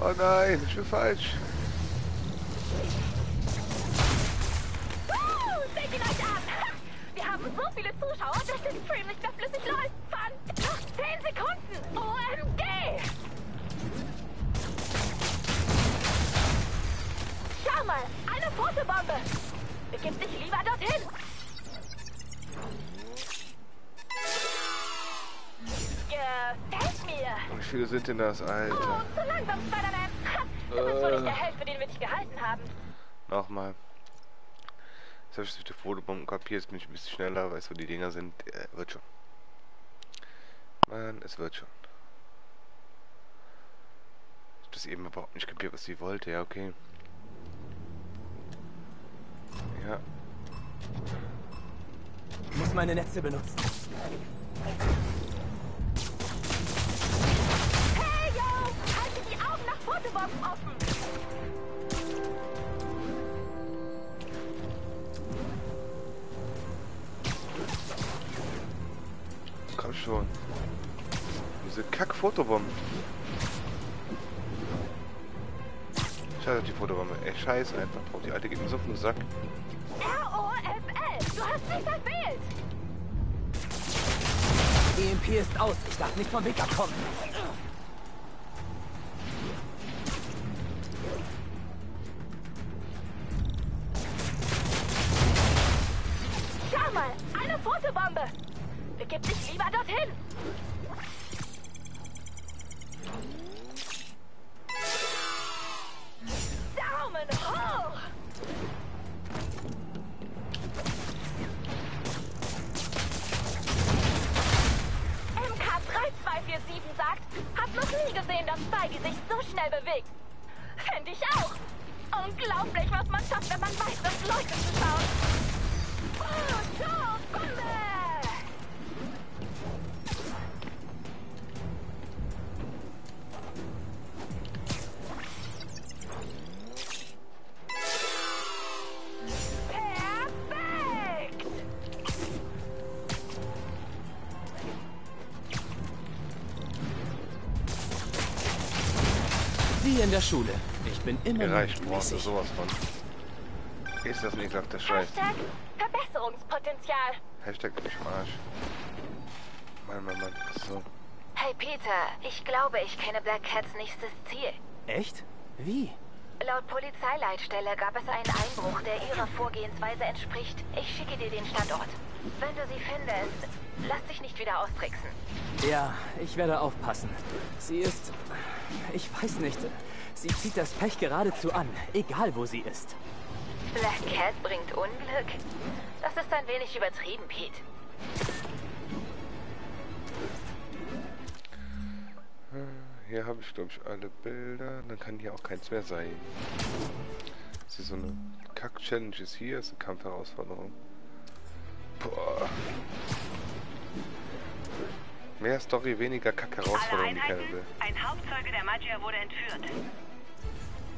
Oh nein, ich bin falsch. Uh, seht ihn euch an. Wir haben so viele Zuschauer, dass der Stream nicht mehr flüssig läuft. Fand noch 10 Sekunden. OMG. Schau mal, eine Fotobombe. Begib dich lieber dorthin. Viele sind denn das, Oh, Alter? zu langsam, Spider-Man. Du bist wohl nicht der Held, für den wir dich gehalten haben. Nochmal. Jetzt habe ich durch die Fotobomben kapiert, jetzt bin ich ein bisschen schneller, weiß wo die Dinger sind. Äh, wird schon. Mann, es wird schon. Ich hab das eben überhaupt nicht kapiert, was sie wollte. Ja, okay. Ja. Ich muss meine Netze benutzen. Hey, yo! Halte die Augen nach Fotobomben offen. Komm schon. Diese Kack-Fotobomben. Scheiße auf die Fotobombe. Ey, scheiß einfach drauf. Die alte geht mir so auf den Sack. R-O-F-L. Du hast mich verfehlt. EMP ist aus. Ich darf nicht vom Weg abkommen. Begib dich lieber dorthin. Gereicht, brauchst du sowas von. Ist das nicht, sagt der Scheiß. Hashtag Verbesserungspotenzial. Hashtag ich am Arsch. Mann, Mann, Mann. So. Hey Peter, ich glaube, ich kenne Black Cats nächstes Ziel. Echt? Wie? Laut Polizeileitstelle gab es einen Einbruch, der ihrer Vorgehensweise entspricht. Ich schicke dir den Standort. Wenn du sie findest, lass dich nicht wieder austricksen. Ja, ich werde aufpassen. Sie ist... Ich weiß nicht. Sie zieht das Pech geradezu an, egal wo sie ist. Black Cat bringt Unglück? Das ist ein wenig übertrieben, Pete. Hier habe ich, glaube ich, alle Bilder. Dann kann hier auch keins mehr sein. Das ist so eine Kack-Challenge ist hier, ist eine Kampfherausforderung. Boah. Mehr Story, weniger Kack-Herausforderung, die keiner will. ein Hauptzeuge der Maggia wurde entführt.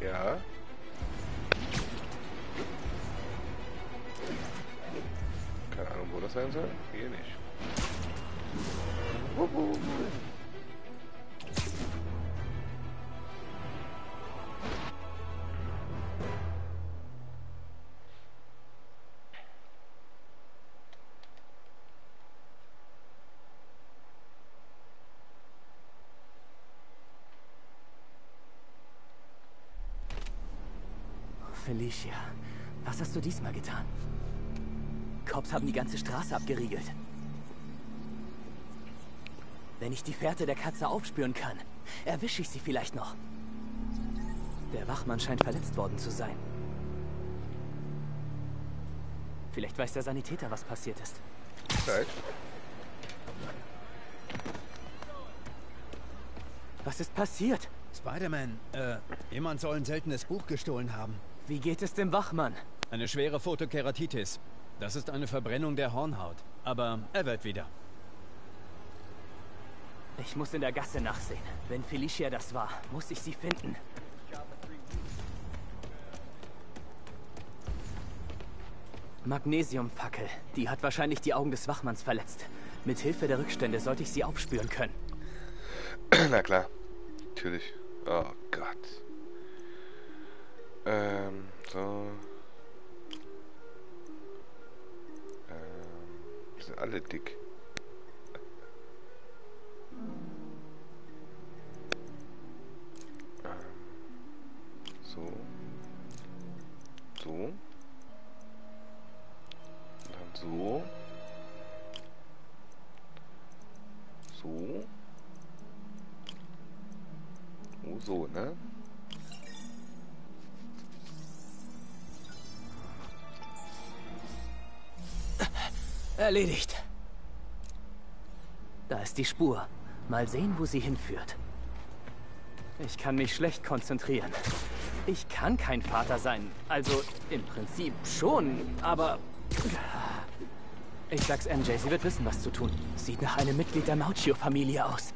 Ja. Keine Ahnung, wo das sein soll. Hier nicht. Wuhu. Felicia, was hast du diesmal getan? Cops haben die ganze Straße abgeriegelt. Wenn ich die Fährte der Katze aufspüren kann, erwische ich sie vielleicht noch. Der Wachmann scheint verletzt worden zu sein. Vielleicht weiß der Sanitäter, was passiert ist. Vielleicht. Was ist passiert? Spider-Man, äh, jemand soll ein seltenes Buch gestohlen haben. Wie geht es dem Wachmann? Eine schwere Photokeratitis. Das ist eine Verbrennung der Hornhaut. Aber er wird wieder. Ich muss in der Gasse nachsehen. Wenn Felicia das war, muss ich sie finden. Magnesiumfackel. Die hat wahrscheinlich die Augen des Wachmanns verletzt. Mit Hilfe der Rückstände sollte ich sie aufspüren können. Na klar. Natürlich. Oh Gott. Ähm, so. Ähm, sind alle dick. Ähm, so. So. Und dann so. So. Oh, so, ne? Erledigt. Da ist die Spur. Mal sehen, wo sie hinführt. Ich kann mich schlecht konzentrieren. Ich kann kein Vater sein. Also im Prinzip schon, aber... Ich sag's MJ, sie wird wissen, was zu tun. Sieht nach einem Mitglied der Mauchio-Familie aus.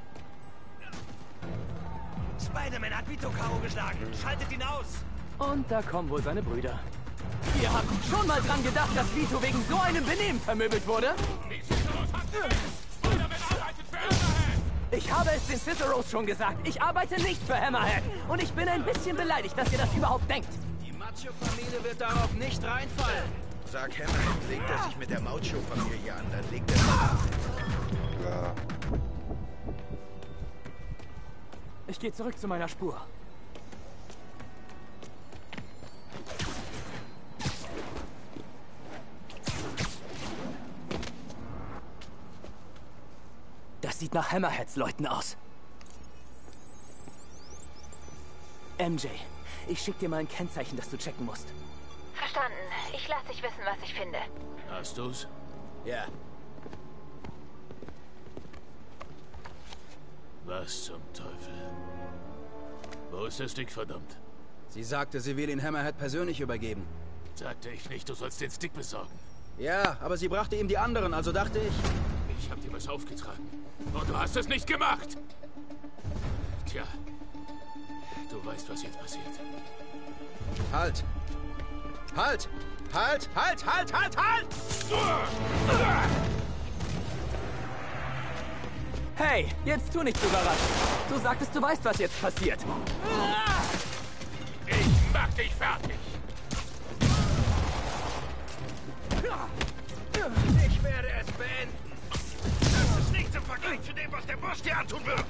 Spider-Man hat Vito K.O. geschlagen. Schaltet ihn aus. Und da kommen wohl seine Brüder. Ihr habt schon mal dran gedacht, dass Vito wegen so einem Benehmen vermöbelt wurde? Ich habe es den Ciceros schon gesagt. Ich arbeite nicht für Hammerhead. Und ich bin ein bisschen beleidigt, dass ihr das überhaupt denkt. Die Macho-Familie wird darauf nicht reinfallen. Sag Hammerhead, legt er sich mit der Maucho-Familie an, dann legt er... Ja. Ich gehe zurück zu meiner Spur. Sieht nach Hammerheads Leuten aus. MJ, ich schick dir mal ein Kennzeichen, das du checken musst. Verstanden. Ich lasse dich wissen, was ich finde. Hast du's? Ja. Was zum Teufel? Wo ist der Stick, verdammt? Sie sagte, sie will ihn Hammerhead persönlich übergeben. Sagte ich nicht, du sollst den Stick besorgen. Ja, aber sie brachte ihm die anderen, also dachte ich... Ich hab dir was aufgetragen. Und du hast es nicht gemacht! Tja. Du weißt, was jetzt passiert. Halt! Halt! Halt! Halt! Halt! Halt! Halt! Hey, jetzt tu nicht überrascht. Du sagtest, du weißt, was jetzt passiert. Ich mach dich fertig! Ich werde es beenden. Vergleich zu dem, was der Boss dir antun wird.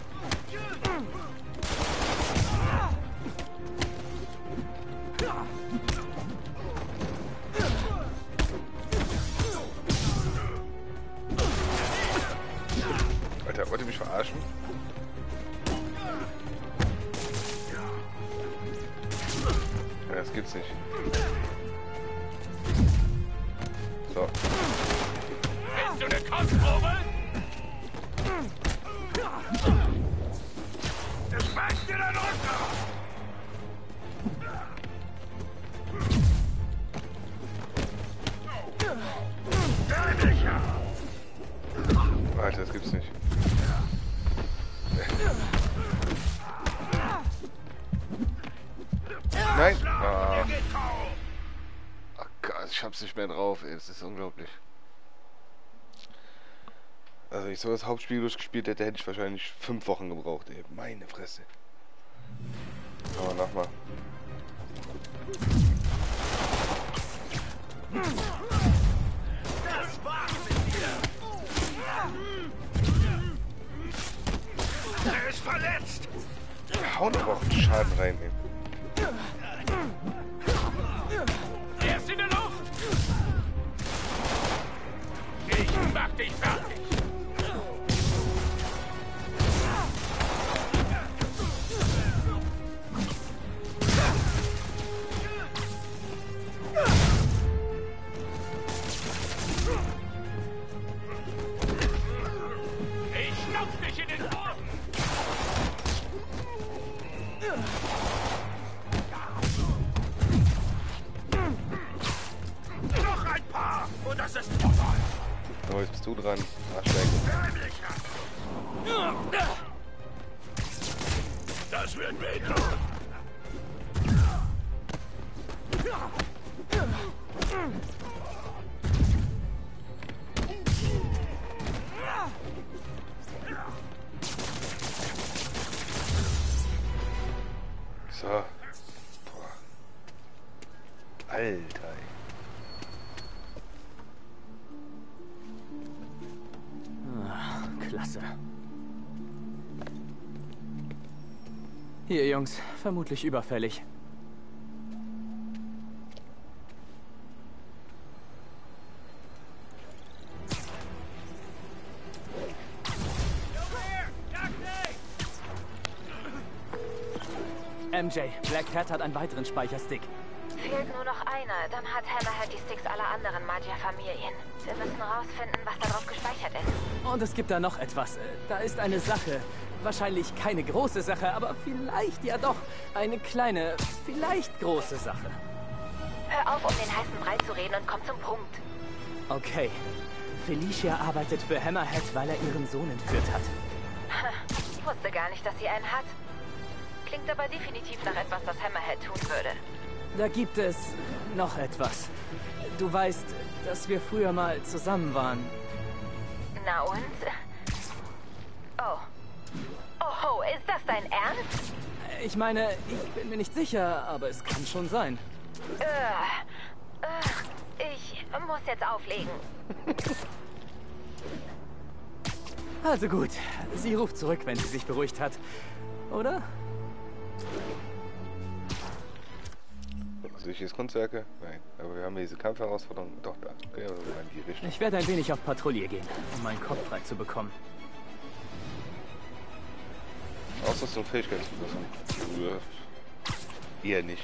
Alter, wollt ihr mich verarschen? Ja, das gibt's nicht. So. Das ist unglaublich. Also, wenn ich so das Hauptspiel durchgespielt hätte, hätte ich wahrscheinlich fünf Wochen gebraucht, ey. Meine Fresse. Aber nochmal. Das war's mit dir. Er ist verletzt. Hauen aber auch einen Schaden rein, ey. Ich du dran. Arschleck. Das wird wehtun. Jungs. Vermutlich überfällig. MJ, Black Cat hat einen weiteren Speicherstick. Fehlt nur noch einer, dann hat Hammerhead die Sticks aller anderen Magier-Familien. Wir müssen rausfinden, was da drauf gespeichert ist. Und es gibt da noch etwas. Äh, Da ist eine Sache. Wahrscheinlich keine große Sache, aber vielleicht ja doch. Eine kleine, vielleicht große Sache. Hör auf, um den heißen Brei zu reden und komm zum Punkt. Okay. Felicia arbeitet für Hammerhead, weil er ihren Sohn entführt hat. Ich wusste gar nicht, dass sie einen hat. Klingt aber definitiv nach etwas, das Hammerhead tun würde. Da gibt es noch etwas. Du weißt, dass wir früher mal zusammen waren. Na und? Oh. Oh, ist das dein Ernst? Ich meine, ich bin mir nicht sicher, aber es kann schon sein. Äh, äh, ich muss jetzt auflegen. Also gut, sie ruft zurück, wenn sie sich beruhigt hat. Oder? Solches Kunstwerke? Nein. Aber wir haben hier diese Kampfherausforderung. Doch, da. Okay, also in die Richtung. Ich werde ein wenig auf Patrouille gehen, um meinen Kopf frei zu bekommen. Ausrüstung, Fähigkeitsverbesserung. Äh, Eher nicht.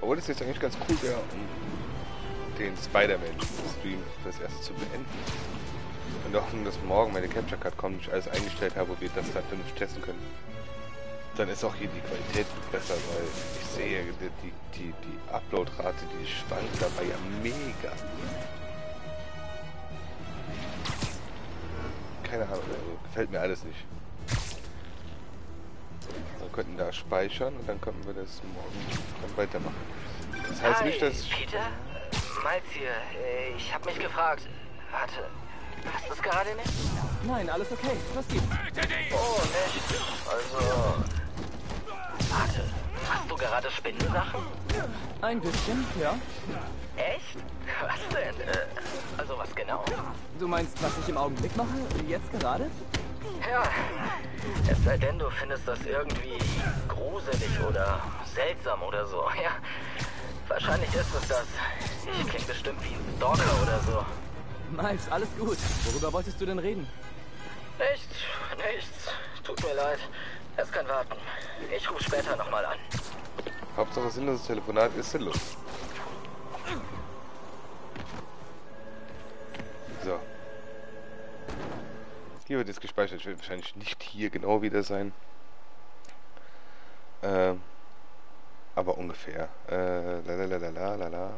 Obwohl das jetzt eigentlich ganz cool wäre, um den Spider-Man-Stream fürs erste zu beenden. Und hoffen, dass morgen meine Capture Card kommt und ich alles eingestellt habe, wo wir das dann vernünftig testen können. Dann ist auch hier die Qualität besser, weil ich sehe, die, die, die, die Uploadrate, die schwankt dabei ja mega. Keine Ahnung, also gefällt mir alles nicht. Wir könnten da speichern und dann könnten wir das morgen dann weitermachen. Das heißt nicht, dass. Peter? Miles hier. Äh, Ich habe mich gefragt. Warte, hast du es gerade nicht? Nein, alles okay. Was gibt's? Oh, nicht. Also. Warte, hast du gerade Spinnensachen? Ein bisschen, ja. Echt? Was denn? Äh, also was genau? Du meinst, was ich im Augenblick mache? Jetzt gerade? Ja, es sei denn, du findest das irgendwie gruselig oder seltsam oder so. Ja, wahrscheinlich ist es das. Ich klinge bestimmt wie ein Stalker oder so. Miles, alles gut. Worüber wolltest du denn reden? Nichts, nichts. Tut mir leid. Es kann warten. Ich rufe später nochmal an. Hauptsache sinnloses Telefonat ist sinnlos. Hier wird jetzt gespeichert. Ich werde wahrscheinlich nicht hier genau wieder sein. Ähm, aber ungefähr. Äh, lalalala.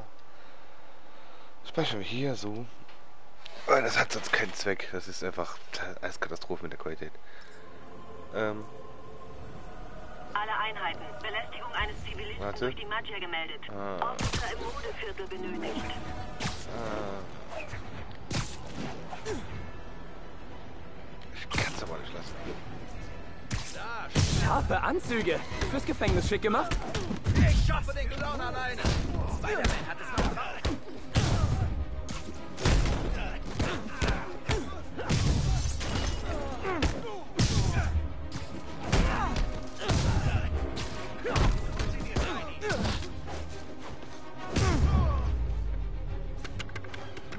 Speichern wir hier so. Weil das hat sonst keinen Zweck. Das ist einfach alles Katastrophe mit der Qualität. Ähm, Alle Einheiten. Belästigung eines Zivilisten Warte. durch die Maggia gemeldet. Ah. Officer im Modeviertel benötigt. ah. Ich kann's aber nicht lassen. Scharfe Anzüge. Fürs Gefängnis schick gemacht? Ich schaffe den Clown alleine. Spider-Man hat es noch drauf.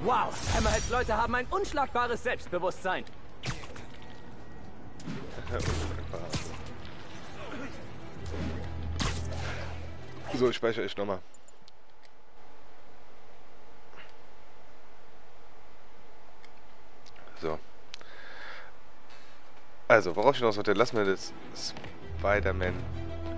Wow, Hammerheads Leute haben ein unschlagbares Selbstbewusstsein. So, ich speichere ich nochmal. So. Also, worauf ich noch sollte, lassen wir das Spider-Man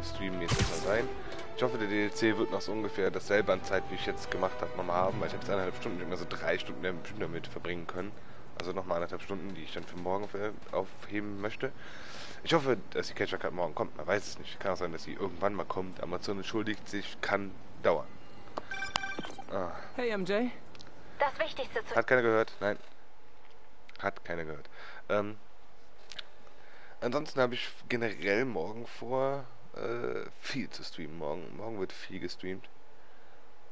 Stream jetzt mal sein. Ich hoffe, der DLC wird noch so ungefähr dasselbe an Zeit, wie ich jetzt gemacht habe, nochmal haben, weil ich jetzt eineinhalb Stunden, habe so drei Stunden damit verbringen können. Also nochmal anderthalb Stunden, die ich dann für morgen aufheben möchte. Ich hoffe, dass die Catcher Card morgen kommt. Man weiß es nicht. Kann auch sein, dass sie irgendwann mal kommt. Amazon entschuldigt sich, kann dauern. Ah. Hey MJ. Das Wichtigste zu... Hat keiner gehört? Nein. Hat keiner gehört. Ähm, ansonsten habe ich generell morgen vor, äh, viel zu streamen. Morgen, morgen wird viel gestreamt.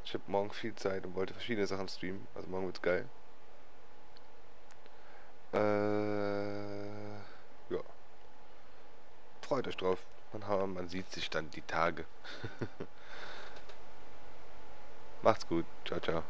Ich habe morgen viel Zeit und wollte verschiedene Sachen streamen. Also morgen wird's geil. Äh, ja. Freut euch drauf. Man, man sieht sich dann die Tage. Macht's gut. Ciao, ciao.